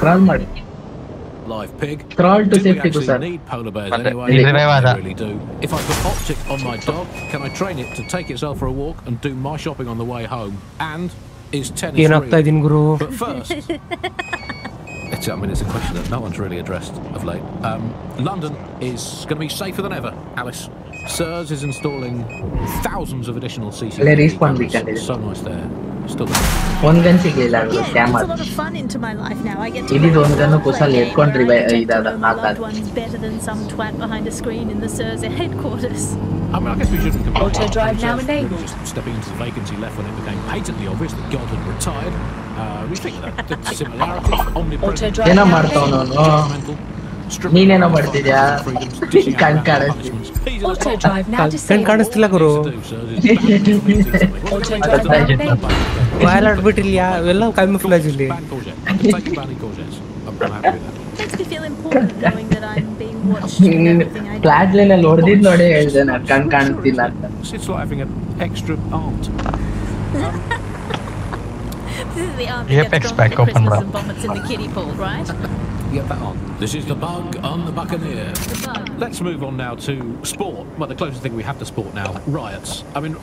ಕ್ರಾಲ್ ಮಾಡಿ. live pig. Try to safety percent. need polar bears anyway? They really do. If I put optic on my dog, can I train it to take itself for a walk and do my shopping on the way home? And is tennis real? But first... it's, I mean, it's a question that no one's really addressed of late. Um, London is going to be safer than ever, Alice. Sirs is installing thousands of additional CCTV cameras. So nice there. Still there. ಒಂದ್ gun ಸಿಗ್ಲಿಲ್ಲ ಅದು Yeah, cam it's a lot of fun into my life now. I get to ಇಲ್ಲಿದ್ play ಒಂದ್ gun role-play ಕುಸಲ್ game ಎತ್ಕೊಂಡ್ where I ರಿವೈ get to ಇದಾದ know my loved ನಾಲ್ಕಾದ ones better than some twat behind a screen in the Sursa headquarters. I mean, I guess we shouldn't compare Auto drive now ourselves. enabled. Just stepping into the vacancy left when it became patently obvious that God had retired. Uh, we think that the similarities, omnipresent, ಏನೋ ಮಾಡ್ತಾವ ಅವನು ನೀನೇನೋ ಮಾಡ್ತಿದ್ಯಾ? ಕಣ್ ಕಾಣಿಸ್ತಿಲ್ಲ. ಕಣ್ ಕಾಣಿಸ್ತಿಲ್ಲ ಗುರು. ಎಲ್ಲ ಇವೆಲ್ಲ ಕಮ್ಯುಫ್ಲಾಜ್ ಇಲ್ಲಿ ಪ್ಲಾಟ್ಲಿನಲ್ಲಿ ಹೊಡೆದಿದ್ ನೋಡಿ ಹೇಳಿದೆ ನಾನು ಕಣ್ ಕಾಣಿಸ್ತಿಲ್ಲ ಅಂತ. Apex back open up. And vomits in the kiddie pool, right? Get that on. This is the bug on the Buccaneer. Let's move on now to sport. Well, the closest thing we have to sport now, riots. I mean,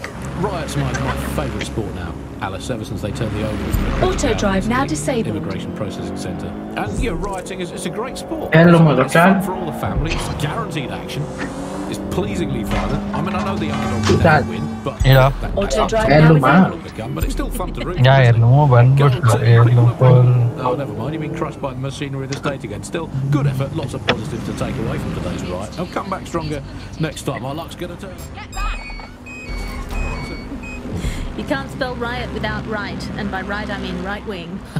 riots are my, my favourite sport now, Alice, ever since they turned the oval Auto drive now disabled. immigration processing centre. And yeah, rioting is it's a great sport. Hello, It's mother fun for all the family. It's guaranteed action is pleasingly violent. I mean, I know the underdog that win, but yeah. That, that, that, to read. Yeah, no one, but Oh, never mind. You've been crushed by the machinery of the state again. Still, good effort. Lots of positives to take away from today's riot. I'll come back stronger next time. My luck's gonna turn. You can't spell riot without right, and by right I mean right wing.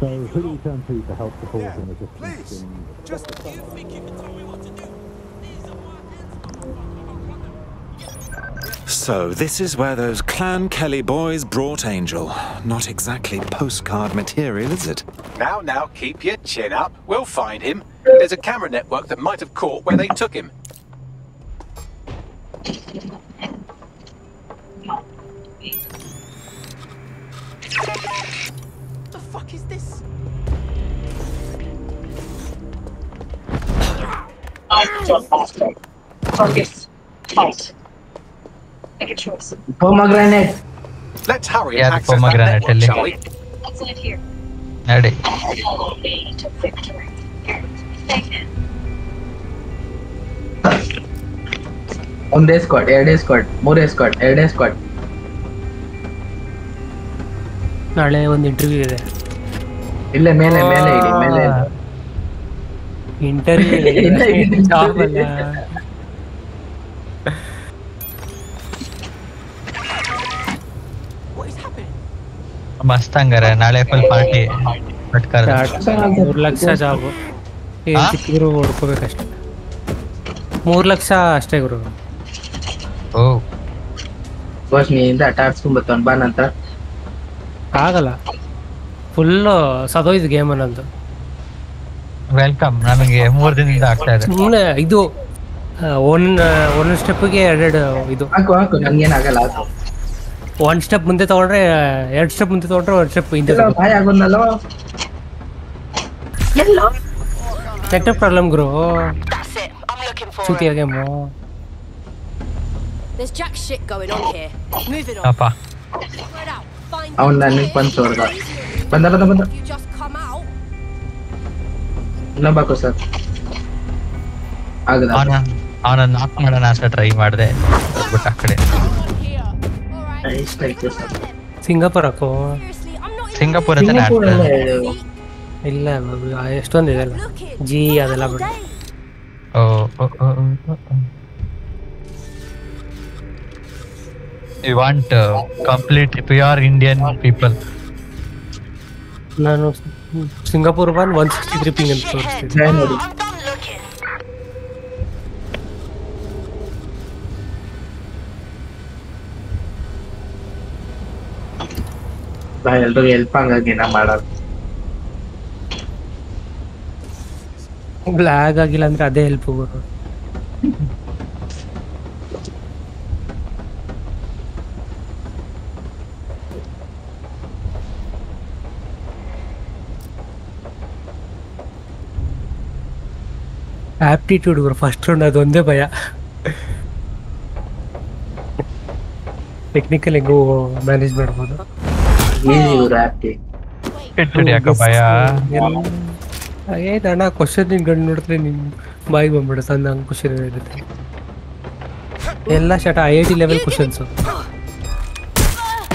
so who do you turn to to help support yeah, and assistance? Please, just you think you can So, this is where those Clan Kelly boys brought Angel. Not exactly postcard material, is it? Now, now, keep your chin up. We'll find him. There's a camera network that might have caught where they took him. the fuck is this? I'm John Foster. Focus. Fight. Make a choice. ಪೊಮಗ್ರಾನೇಟ್ Let's hurry Yeah, and the access that pomegranate network, ಅಲ್ಲಿ. shall we? What's in it here? ನಡಿ Follow me to victory. Thank you. ಒಂದೇ squad ಎರಡೇ squad ಮೂರೇ squad ಎರಡೇ squad ನಾಳೆ ಒಂದು interview ಇದೆ ಇಲ್ಲೇ ಮೇಲೆ ಮೇಲೆ ಇಡಿ ಮೇಲೆ ಇಡಿ. ಇಂಟರ್ವ್ಯೂ ಇಲ್ಲ, ಇಲ್ಲ. ಜಾಬ್ ಅಲ್ಲ ಮಸ್ತ್ ಹಂಗಾರೆ ನಾಳೆ ಫುಲ್ ಪಾರ್ಟಿ ಮೂರ್ ಲಕ್ಷ ಜಾಬ್? ಸಿಕ್ಕಿದ್ರು ಹೊಡ್ಕೋಬೇಕಷ್ಟೆ ಮೂರ್ ಲಕ್ಷ ಅಷ್ಟೇ ಗುರು ಓ. ಬಸ್ ನೀಯಿಂದ ಅಟಾಡ್ಸ್ಕೊಂಬತ್ತವನ್ ಬಾ ನಂತರ. ಆಗಲ್ಲ. ಫುಲ್ ಸದೋಯ್ದು ಗೇಮ್ ಅನ್ನೋದು ವೆಲ್ಕಮ್ ನಮಗೆ ಮೂರ್ ದಿನದಿಂದ ಆಗ್ತಾ ಇದೆ. ಸುಮ್ಮನೆ ಇದು ಒನ್ ಒಂದೊಂದು ಸ್ಟೆಪ್ಗೆ ಎರಡೆರಡು ಇದು. ಹಾಕು ಹಾಕು. ನನ್ಗೇನಾಗಲ್ಲ ಹಾಕು ಒಂದ್ ಸ್ಟೆಪ್ ಮುಂದೆ ತಗೊಂಡ್ರೆ ಎರಡ್ ಸ್ಟೆಪ್ ಮುಂದೆ ತಗೊಂಡ್ರೆ ಒಂದ್ ಸ್ಟೆಪ್ ಹಿಂದೆ ಎಲ್ಲ ಬಾಯ್ ಆಗೋದ್ನಲ್ಲೋ ನೆಟ್ವರ್ಕ್ ಪ್ರಾಬ್ಲಮ್ ಗುರು ಚೂತಿಯ game There's jack shit going on here. Move it on. ಅಪ್ಪ Spread out. Find ಅವ್ನ್ ನನಗೆ ಬಂದ್ ಹೊಡ್ದ ಬಂದ ಬಂದ ಬಂದ you just come out. ಇನ್ನೊಬ್ಬ ಹಾಕು ಸರ್ ಆಗದ ಅವನ ಅವನ ನಾಕ್ ಮಾಡೋಣ ಅಂತ ಟ್ರೈ ಮಾಡಿದೆ ಹೋಗ್ಬಿಟ್ಟು ಆ ಕಡೆ ಇಷ್ಟ ಆಯ್ತು ಸರ್ ಸಿಂಗಾಪುರ್ ಹಾಕು ಸಿಂಗಾಪುರ್ ಅಂತ ಸಿಂಗಾಪುರ್ ಅಲ್ಲ ಆಡ್ತಾರೆ ಇದು. ಇಲ್ಲ ಎಷ್ಟೊಂದು ಇದೆ ಅಲ್ಲ ಜಿ ಅದೆಲ್ಲ ಬಿಡು Oh, oh, oh, oh, oh. You want uh, complete pure Indian people. ನಾನು Singapore one one sixty three ping ಅಂತ ತೋರಿಸ್ತೀನಿ ನೋಡಿ ಬಾ ಎಲ್ರಿಗೂ ಹೆಲ್ಪ್ ಹಂಗಾಗಿ ನಾ ಮಾಡೋದು ಲ್ಯಾಗ್ ಆಗಿಲ್ಲ ಅಂದ್ರೆ ಅದೇ ಹೆಲ್ಪ್ ಗುರು ಆಪ್ಟಿಟ್ಯೂಡ್ ಗುರು ಫಸ್ಟ್ ರೌಂಡ್ ಅದೊಂದೇ ಭಯ ಟೆಕ್ನಿಕಲ್ ಹೆಂಗು ಮ್ಯಾನೇಜ್ ಮಾಡ್ಬೋದು ಯಾಕ ಭಯ. ಏನ್ ಅಣ್ಣ ಕ್ವಶನ್ ನಿನ್ ಗಂಡು ನೋಡಿದ್ರೆ ನಿನ್ ಬಾಯಿಗೆ ಬಂದ್ಬಿಡುತ್ತೆ. ಸಣ್ಣ ಹಂಗೆ ಕ್ವಶನ್ ಇರುತ್ತೆ ಎಲ್ಲ ಶಟ I I T level questions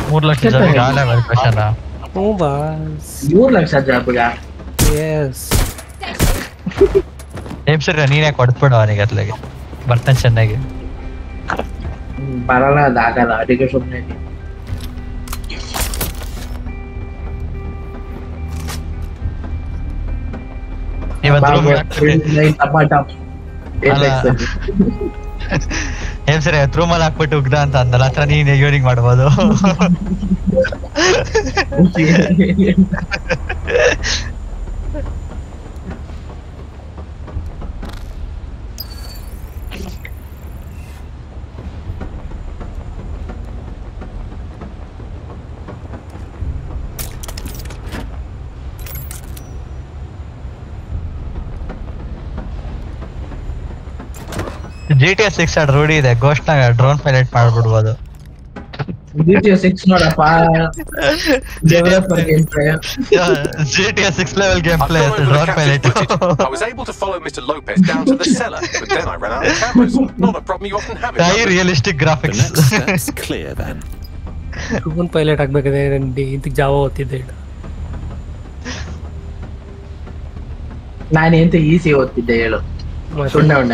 ಮೂರ್ ಲಕ್ಷ ಜನರಿಗೆ ಆ ಲೆವೆಲ್ ಕ್ವಶನ್ ಹ್ಞೂ ಬಾಸ್ ಮೂರ್ ಲಕ್ಷ ಜಾಬ್ಗ? ಎಸ್ ನೀನೇ ಕೊಡ್ಬಿಡು ಅವನಿಗೆ ಅತ್ಲಾಗೆ ಬರ್ತಾನೆ ಚೆನ್ನಾಗಿ. ಬರಲ್ಲ ಅದಾಗಲ್ಲ. ಅದಕ್ಕೆ ಸುಮ್ಮನೆ ಇವತ್ತು. ಏನ್ ಸರಿ ರೂಮಲ್ಲಿ ಹಾಕ್ಬಿಟ್ಟು ಉಗ್ದ ಅಂತ ಅಂದಲ್ಲ ಹತ್ರ ನೀನ್ ಯೋನಿಂಗ್ ಮಾಡ್ಬೋದು. ಜಿ ಟಿ ಎಸ್ ಸಿಕ್ಸ್ ರೂಢಿ ಇದೆ ಘೋಷ್ನಾಗ ಡ್ರೋನ್ ಪೈಲಟ್ ಮಾಡ್ಬಿಡ್ಬೋದು GTA ಸಿಕ್ಸ್ ನೋಡಪ್ಪ developer game play G T S six level game play drone pilot I was able to follow Mr. Lopez down to the cellar, but then I ran out of cameras. Not a problem you often have in high London. Realistic graphics Step's clear then. Drone pilot ಆಗ್ಬೇಕಾದ್ರೆ ನಾನು ಇಂತಿಗೆ ಜಾವ ಓದ್ತಿದ್ದೆ ನಾನು ಎಂತ easy ಓದ್ತಿದ್ದೆ ಹೇಳು ಸುಣ್ಣ ಉಂಡ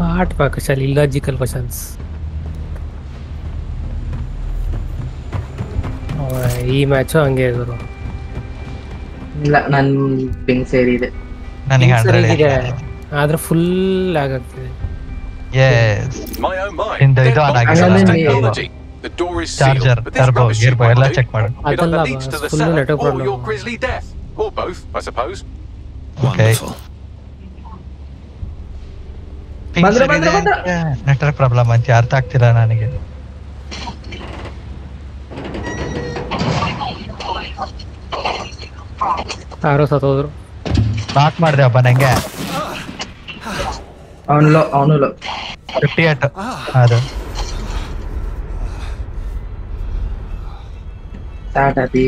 ಪಾಟ್ ಕ್ವಶನ್ ಇಲ್ಲಾಜಿಕಲ್ ಕ್ವಶನ್ಸ್ ಈ ಮ್ಯಾಚು ಹಂಗೆ ಗುರು ಇಲ್ಲ ನನ್ ಪಿಂಗ್ ಸೇರಿದೆ ನನಗೆ ಹಂಡ್ರೆಡ್ ಇದೆ ಆದ್ರೆ ಫುಲ್ ಲ್ಯಾಗ್ ಆಗ್ತಿದೆ ಎಸ್ My oh my. ಇಂದ ಇದು ಆನ್ ಆಗಿದೆ ಹಂಗಂದ್ರೆ Technology. The door is sealed, charger but this turbo rubbish ಗೀರ್ಬೋ you ಎಲ್ಲ might do, ಚೆಕ್ ಮಾಡು It ಅದಲ್ಲ either leads to the full cellar network or problem. your grisly death. Or both, I suppose. Okay ಬಂದ್ರೆ ಬಂದ್ರೆ ಬಂದ್ರೆ. Network problem ಅಂತ ಅರ್ಥ ಆಗ್ತಿಲ್ಲ ನನಗೆ ಯಾರೋ ಸತ್ತೋದ್ರು ನಾಕ್ ಮಾಡಿದೆ ಒಬ್ಬ ನಂಗೆ ಅವನು ಲೋ ಅವನು ಲೋ ಫಿಫ್ಟಿ ಏಟ್ ಅದು ಸ್ಟಾರ್ಟ್ ಆತಿ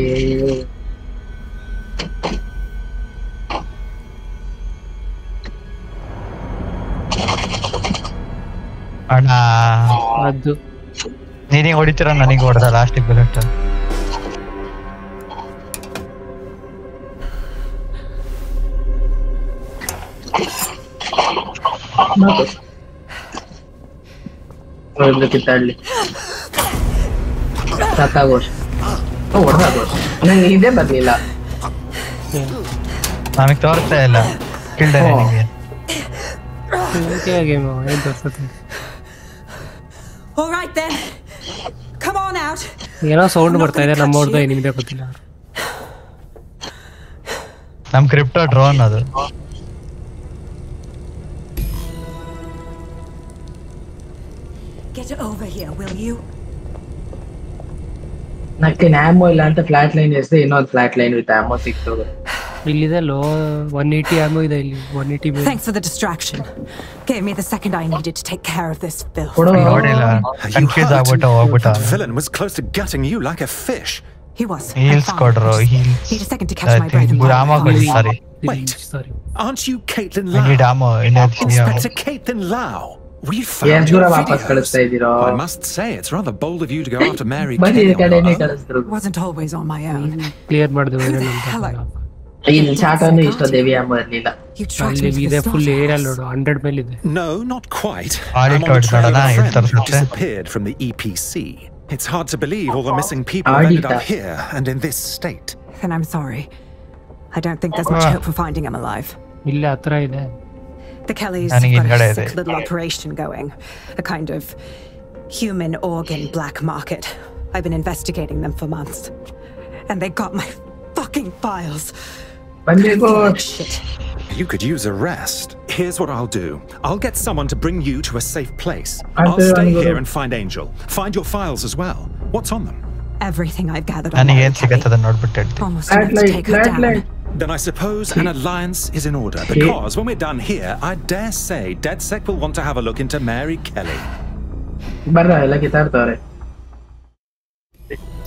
ಅಣ್ಣ ಅದು ನೀನಿಗೆ ಹೊಡಿತೀರ ನನಗೆ ಹೊಡೆದ ಲಾಸ್ಟಿಗೆ ಬುಲೆಟ್ ಒಂದು ಕಿತ್ತಾಡ್ಲಿ ಸತ್ತಾಗೋಷ್ ಹೊಡೆದಾಗೋಷ್ ನಂಗೆ ಇದೇ ಬರ್ಲಿಲ್ಲ ನಮಗೆ ತೋರಿಸ್ತಾ ಇಲ್ಲ ಕಿಲ್ಡೆ ನಿನಗೆ ಗೇಮ್ ಏನ್ ತೋರ್ಸತ್ತೆ All right then. Come on out. ಏನೋ ಸೌಂಡ್ ಬರ್ತಾ ಇದೆ ನಮ್ಮವ್ರದ್ದು ನಿಮ್ದೇ ಗೊತ್ತಿಲ್ಲ ನಮ್ ಕ್ರಿಪ್ಟೋ ಡ್ರೋನ್ ಅದು Get over here, will you? ನಕ್ಕೆ ಆಮೋ ಇಲ್ಲ ಅಂತ ಫ್ಲಾಟ್ ಲೈನ್ ಎಸ್ದೆ ಇನ್ನೊಂದು ಫ್ಲಾಟ್ ಲೈನ್ ವಿತ್ ಆಮೋ ಸಿಕ್ತು ಇಲ್ಲಿದೆ ಲೋ ಒನ್ ಏಯ್ಟಿ ಆಮೋ ಇದೆ ಇಲ್ಲಿ one eighty Thanks for the distraction. Gave me the second I needed to take care of this filth. ನೋಡಿಲ್ಲ confuse ಆಗ್ಬಿಟ್ಟು ಹೋಗ್ಬಿಟ್ಟ The villain was close to gutting you like a fish. He was. Heels ಕೊಡ್ರು heels Need a second to catch my breath and ಆಮೋ ಕೊಡಿ sorry Wait, aren't you Caitlin I need Lau? ammo, energy, Inspector Caitlin Lau. We ಏನ್ found ದೂರ your ವಾಪಸ್ ಕಳಿಸ್ತಾ videos. ಇದ್ದೀರೋ I must say, it's rather bold of you to go after Mary ಬರೀ ಈ Kay on your ಕಡೆನೇ own. ಕಳಿಸಿದ್ರು Wasn't always on my own. Clear ಮಾಡಿದೆ Who the hell are- ಇಲ್ಲಿ ಚಾಟನು ಇಷ್ಟ ದೇವಿ ಎಂಬ ಇರ್ಲಿಲ್ಲ ಅಲ್ಲಿ ಇದೆ ಫುಲ್ ಏರಿಯಾ ನೋಡು ಹಂಡ್ರೆಡ್ ಮೇಲೆ ಇದೆ No, not quite. Audit I'm on the audit trail of ನೋಡೋಣ, a ಎಲ್ಲಿ friend who ತೋರಿಸುತ್ತೆ? disappeared from the EPC. It's hard to believe all the missing people have ended up Audita. here and in this state. Then I'm sorry. I don't think there's much Ah. hope for finding him alive. ಇಲ್ಲಿ ಹತ್ರ ಇದೆ The Kellys ನನಗೆ have got ಹಿಂದ್ಗಡೆ a ಇದೆ. sick little operation going. A kind of human organ black market. I've been investigating them for months. And they got my fucking files. My. Oh, you could use a rest. Here's what I'll do. I'll get someone to bring you to a safe place. I will stay here and find Angel. Find your files as well. What's on them? Everything I've gathered on my notebook. Almost enough to take her down. Then I suppose an alliance is in order, because when we're done here, I dare say DedSec will want to have a look into Mary Kelly. Barra, quitar torre.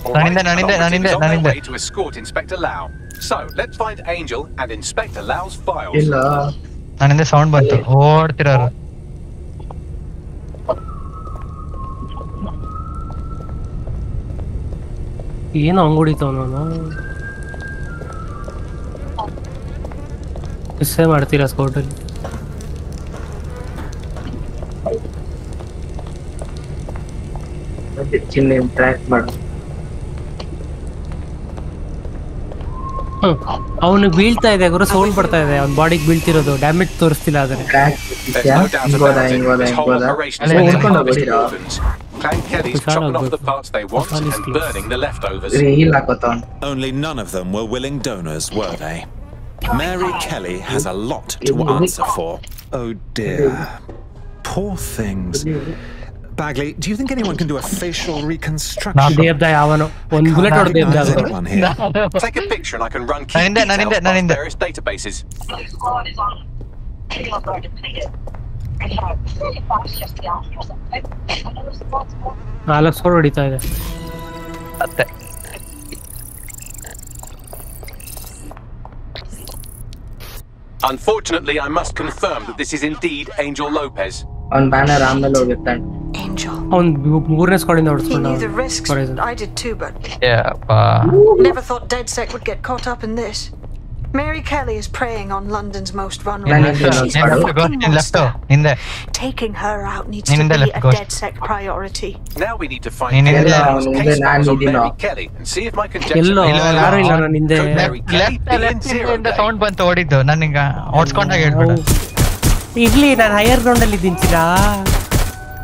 Right, to escort Inspector Lau. So let's find Angel and inspect Lau's files. ಇಲ್ಲ. ನಾನಿಂದೆ sound ಬಂತು. ಓಡ್ತಿರೋರು. ಏನು ಅಂಗುಡಿತಾವ ನಾನು ಮಿಸ್ಸೇ ಮಾಡ್ತೀರಾ ಸ್ಕೋಟಲ್ಲಿ ಚಿನ್ನ track ಮಾಡು. ಅವನಿಗೆ ಬೀಳ್ತಾ ಇದೆ ಗುರು ಸೌಂಡ್ ಬರ್ತಾ ಇದೆ ಅವ್ನ ಬಾಡಿಗೆ ಬೀಳ್ತಿರೋದು ಡ್ಯಾಮೇಜ್ ತೋರಿಸ್ತಿಲ್ಲ ಆದ್ರೆ There's no doubt ಹಿಂಗೋದ about it. ಹಿಂಗೋದ This whole ಹಿಂಗೋದ operation is ಅಲ್ಲ meant to ಹಿಡ್ಕೊಂಡು harvest ಹೋಗ್ಬಿಡಿರೋ organs. Clan Kelly's chopping off the parts they want and burning the leftovers. Heal ಹಾಕೋತಾವ್ Only none of them were willing donors, were they? Mary Kelly has a lot to answer for. Oh dear. Poor things. Bagley, do you think anyone can do a facial reconstruction? ದೇವ್ದ ಯಾವನು ಒಂದ್ bullet ಹೊಡೆದ ದೇವ್ದ There's anyone here. Take a picture and I can run key ನಾನಿಂದೆ, details ನಾನಿಂದೆ, off ನಾನಿಂದೆ. various databases. ನಾಲ್ಕು ಸಾವಿರ ಹೊಡಿತಾ ಇದೆ ಮತ್ತೆ Unfortunately, I must confirm that this is indeed Angel Lopez. ಅವ್ನ್ banner ಆಮೇಲೆ ಹೋಗಿರ್ತಾನೆ ಅವ್ನ್ ಮೂರನೇ ಸ್ಕ್ವಾಡಿಂದ He ಹೊಡ್ಸ್ಕೊಂಡ knew the risks. I did too, but ಯಪ್ಪ never thought DedSec would get caught up in this. Mary Kelly is preying on London's most ನೀನ್ vulnerable. She's a left fucking ನೀನ್ left monster. ಹಿಂದೆ Taking her out needs ನೀನ್ to ಹಿಂದೆ be left a go. DedSec priority. Now we need to find ನೀನ್ ಹಿಂದೆ Kelly's ಅವ್ನು case ಮುಂದೆ ನಾನ್ files on ಇದ್ದೀನೋ. Mary Kelly and see if my conjecture yellow makes sense. ಯಾರು ಇಲ್ಲ ನಾನು ಹಿಂದೆ Could Mary Kelly left be in left zero ಇಂದ day? Sound ಬಂತು ಓಡಿದ್ದು ನನಗ ಓಡಿಸ್ಕೊಂಡಾಗ ಹೇಳ್ಬಿಡ ಇರ್ಲಿ ನಾನು ಹೈಯರ್ ಗ್ರೌಂಡ್ ಅಲ್ಲಿ ಇದ್ದೀನಿ ಚಿರಾ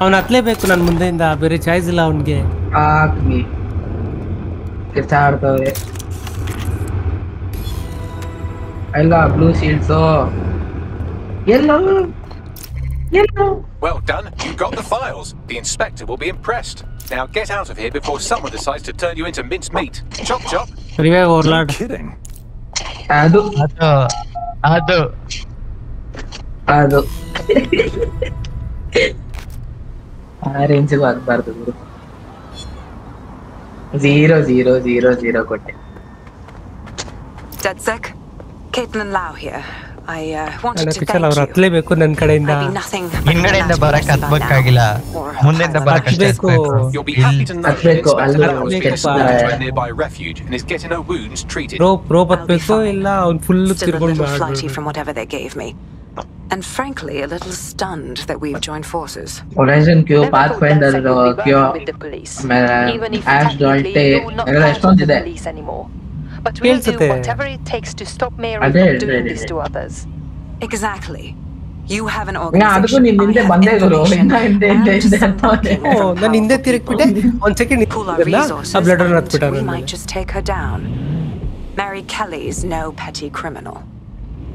ಅವ್ನು ಹತ್ಲೇಬೇಕು ನನ್ನ ಮುಂದೆಯಿಂದ ಬೇರೆ ಚಾಯ್ಸ್ ಇಲ್ಲ ಅವನಿಗೆ ಹಾಕ್ವಿ ಕಿತ್ತಾಡ್ತವ್ರೆ ಎಲ್ಲ ಬ್ಲೂ ಶೀಲ್ಡ್ಸು ಎಲ್ಲೋ ಎಲ್ಲೋ Well done. You got the files. The inspector will be impressed. Now get out of here before someone decides to turn you into minced meat. Chop chop. Revive ಓರ್ಲಾಡ್ Kidding. ಅದು ಅದು ಅದು ಅದು ಆ ರೇಂಜಿಗೂ ಆಗಬಾರ್ದು ಗುರು ಝೀರೋ ಝೀರೋ ಝೀರೋ ಝೀರೋ ಕೊಟ್ಟೆ DedSec, Caitlin Lau here. I uh, wanted to thank ಅವ್ರು ಹತ್ತಲೇಬೇಕು ನನ್ನ ಕಡೆಯಿಂದ ಹಿಂಗಡೆಯಿಂದ ಬರಕ್ಕೆ ಹತ್ಬೇಕಾಗಿಲ್ಲ ಮುಂದೆಯಿಂದ ಬರಕ್ಕೆ ಹತ್ತಬೇಕು ಹತ್ತಬೇಕು ಅಲ್ಲಿ ರೋಪ್ ರೋಪ್ ಹತ್ತಬೇಕು ಇಲ್ಲ ಅವ್ನು ಫುಲ್ ತಿರ್ಕೊಂಡು ಮಾಡಿ and frankly a little stunned that we've joined forces. Horizon Q Pathfinder Q Ash the police anymore. But we'll do whatever it takes to stop Mary from doing this to others. Exactly. You have an organization. i Pull our resources. I might just take her down. Mary Kelly's no petty criminal.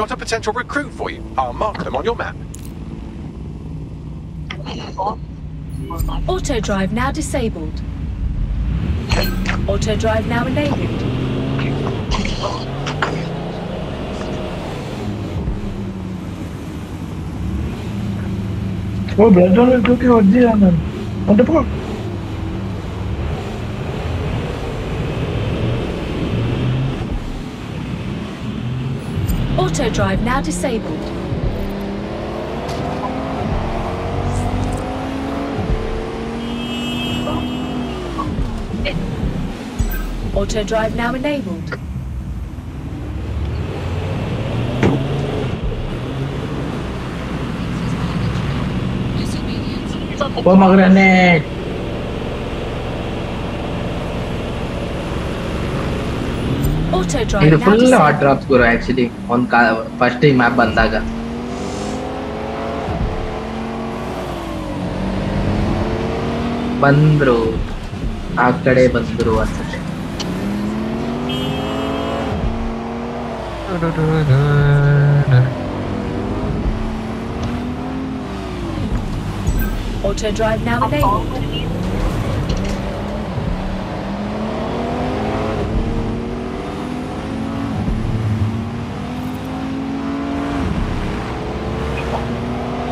got a potential recruit for you. I'll mark them on your map. Auto drive now disabled. Auto drive now enabled. Oh, brother, look at what they the fuck? Auto drive now disabled. Auto drive now enabled. pomegranate Auto drive ಇದು now full hot disabled. Drops ಗುರು actually ಒಂದ್ ಕಾ first ಈ map ಬಂದಾಗ ಬಂದ್ರು ಆ ಕಡೆ ಬಂದ್ರು ಅನ್ಸುತ್ತೆ Auto drive now enabled.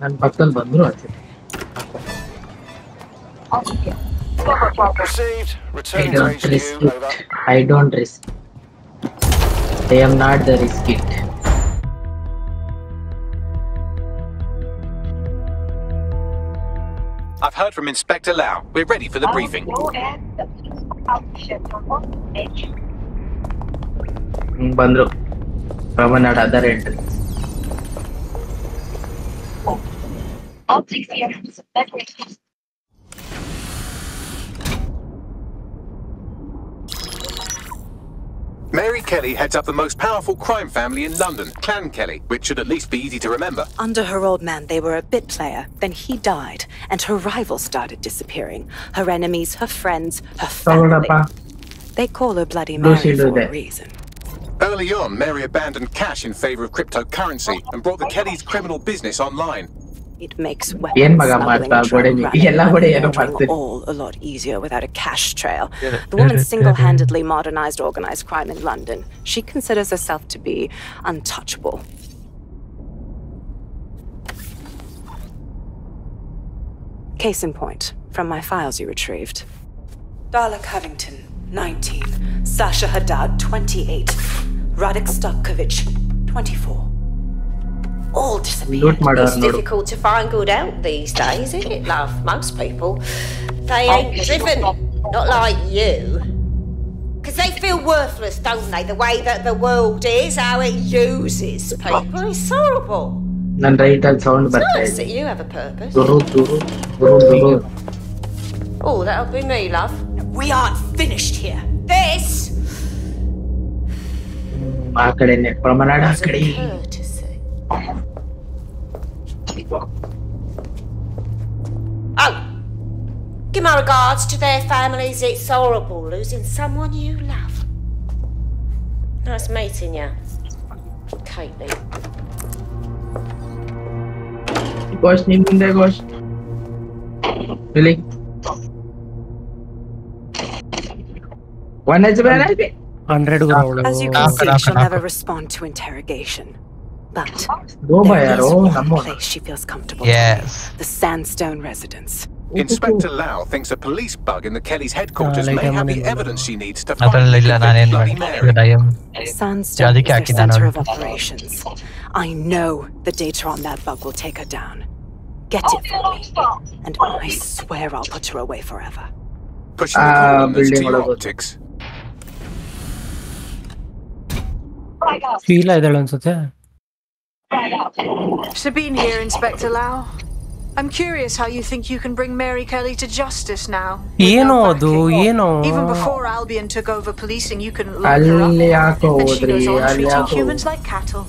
ನನ್ ಪಕ್ಕದಲ್ಲಿ ಬಂದ್ರು ಅನ್ಸುತ್ತೆ Received. I Returning to don't risk HQ. it. Over. I don't risk. I am not the risk it. I've heard from Inspector Lau. We're ready for the briefing. ಹ್ಮ್, ಬಂದ್ರು ಪ್ರಮನಾಡ್ other Mary Kelly heads up the most powerful crime family in London, Clan Kelly, which should at least be easy to remember. Under her old man, they were a bit player. Then he died, and her rivals started disappearing. Her enemies, her friends, her family. They call her Bloody Mary for a reason. Early on, Mary abandoned cash in favor of cryptocurrency and brought the Kellys' criminal business online. It makes weapons, smuggling, all a lot easier without a cash trail. The woman single-handedly modernized organized crime in London. She considers herself to be untouchable. Case in point, from my files you retrieved. Darla Covington, 19. Sasha Haddad, 28. Radek Stokovic, 24 All disappeared. Loot ಮಾಡೋರು It's ನೋಡು difficult to find good help these days, isn't it, love? Most people, they ain't driven, not like you. Because they feel worthless, don't they? The way that the world is, how it uses people. It's horrible. ನನ್ right ಅಲ್ಲಿ sound It's ಬರ್ತಾ nice ಇದೆ that you have a purpose. ದುರು ದುರು ದುರು ದುರು Oh, that'll be me, love. We aren't finished here. This ಆ ಕಡೆನೆ ಪ್ರಮನಾಡ್ ಆ is a ಕಡೆ courtesy. Oh! Give my regards to their families. It's horrible losing someone you love. Nice meeting you, Caitlin. Gosh, name in there, gosh. Really? One is a As you can see, she'll never respond to interrogation. But Goba there is yaro, one nammo. place she feels comfortable. Yes. The Sandstone residence. Inspector Lau thinks a police bug in the Kellys' headquarters Ah, may like have the I'm in- evidence she needs to find ಅದ್ರಲ್ಲಿಲ್ಲ ನಾನೇನ್ Bloody Mary. ದಯಂ Sandstone ಅದಕ್ಕೆ is their ಹಾಕಿದ್ದಾನೆ center ಅವ್ನು. of operations. I know the data on that bug will take her down. Get it for me, and I swear I'll put her away forever. Pushing the Ah, coordinates to building your ಒಳಗೆ optics. Sheila ಇದ್ದಾಳೆ ಅನ್ಸುತ್ತೆ Sabine here, Inspector Lau. I'm curious how you think you can bring Mary Kelly to justice now. You know, do you know? Even before Albion took over policing, you couldn't look her up. And she goes on treating humans like cattle.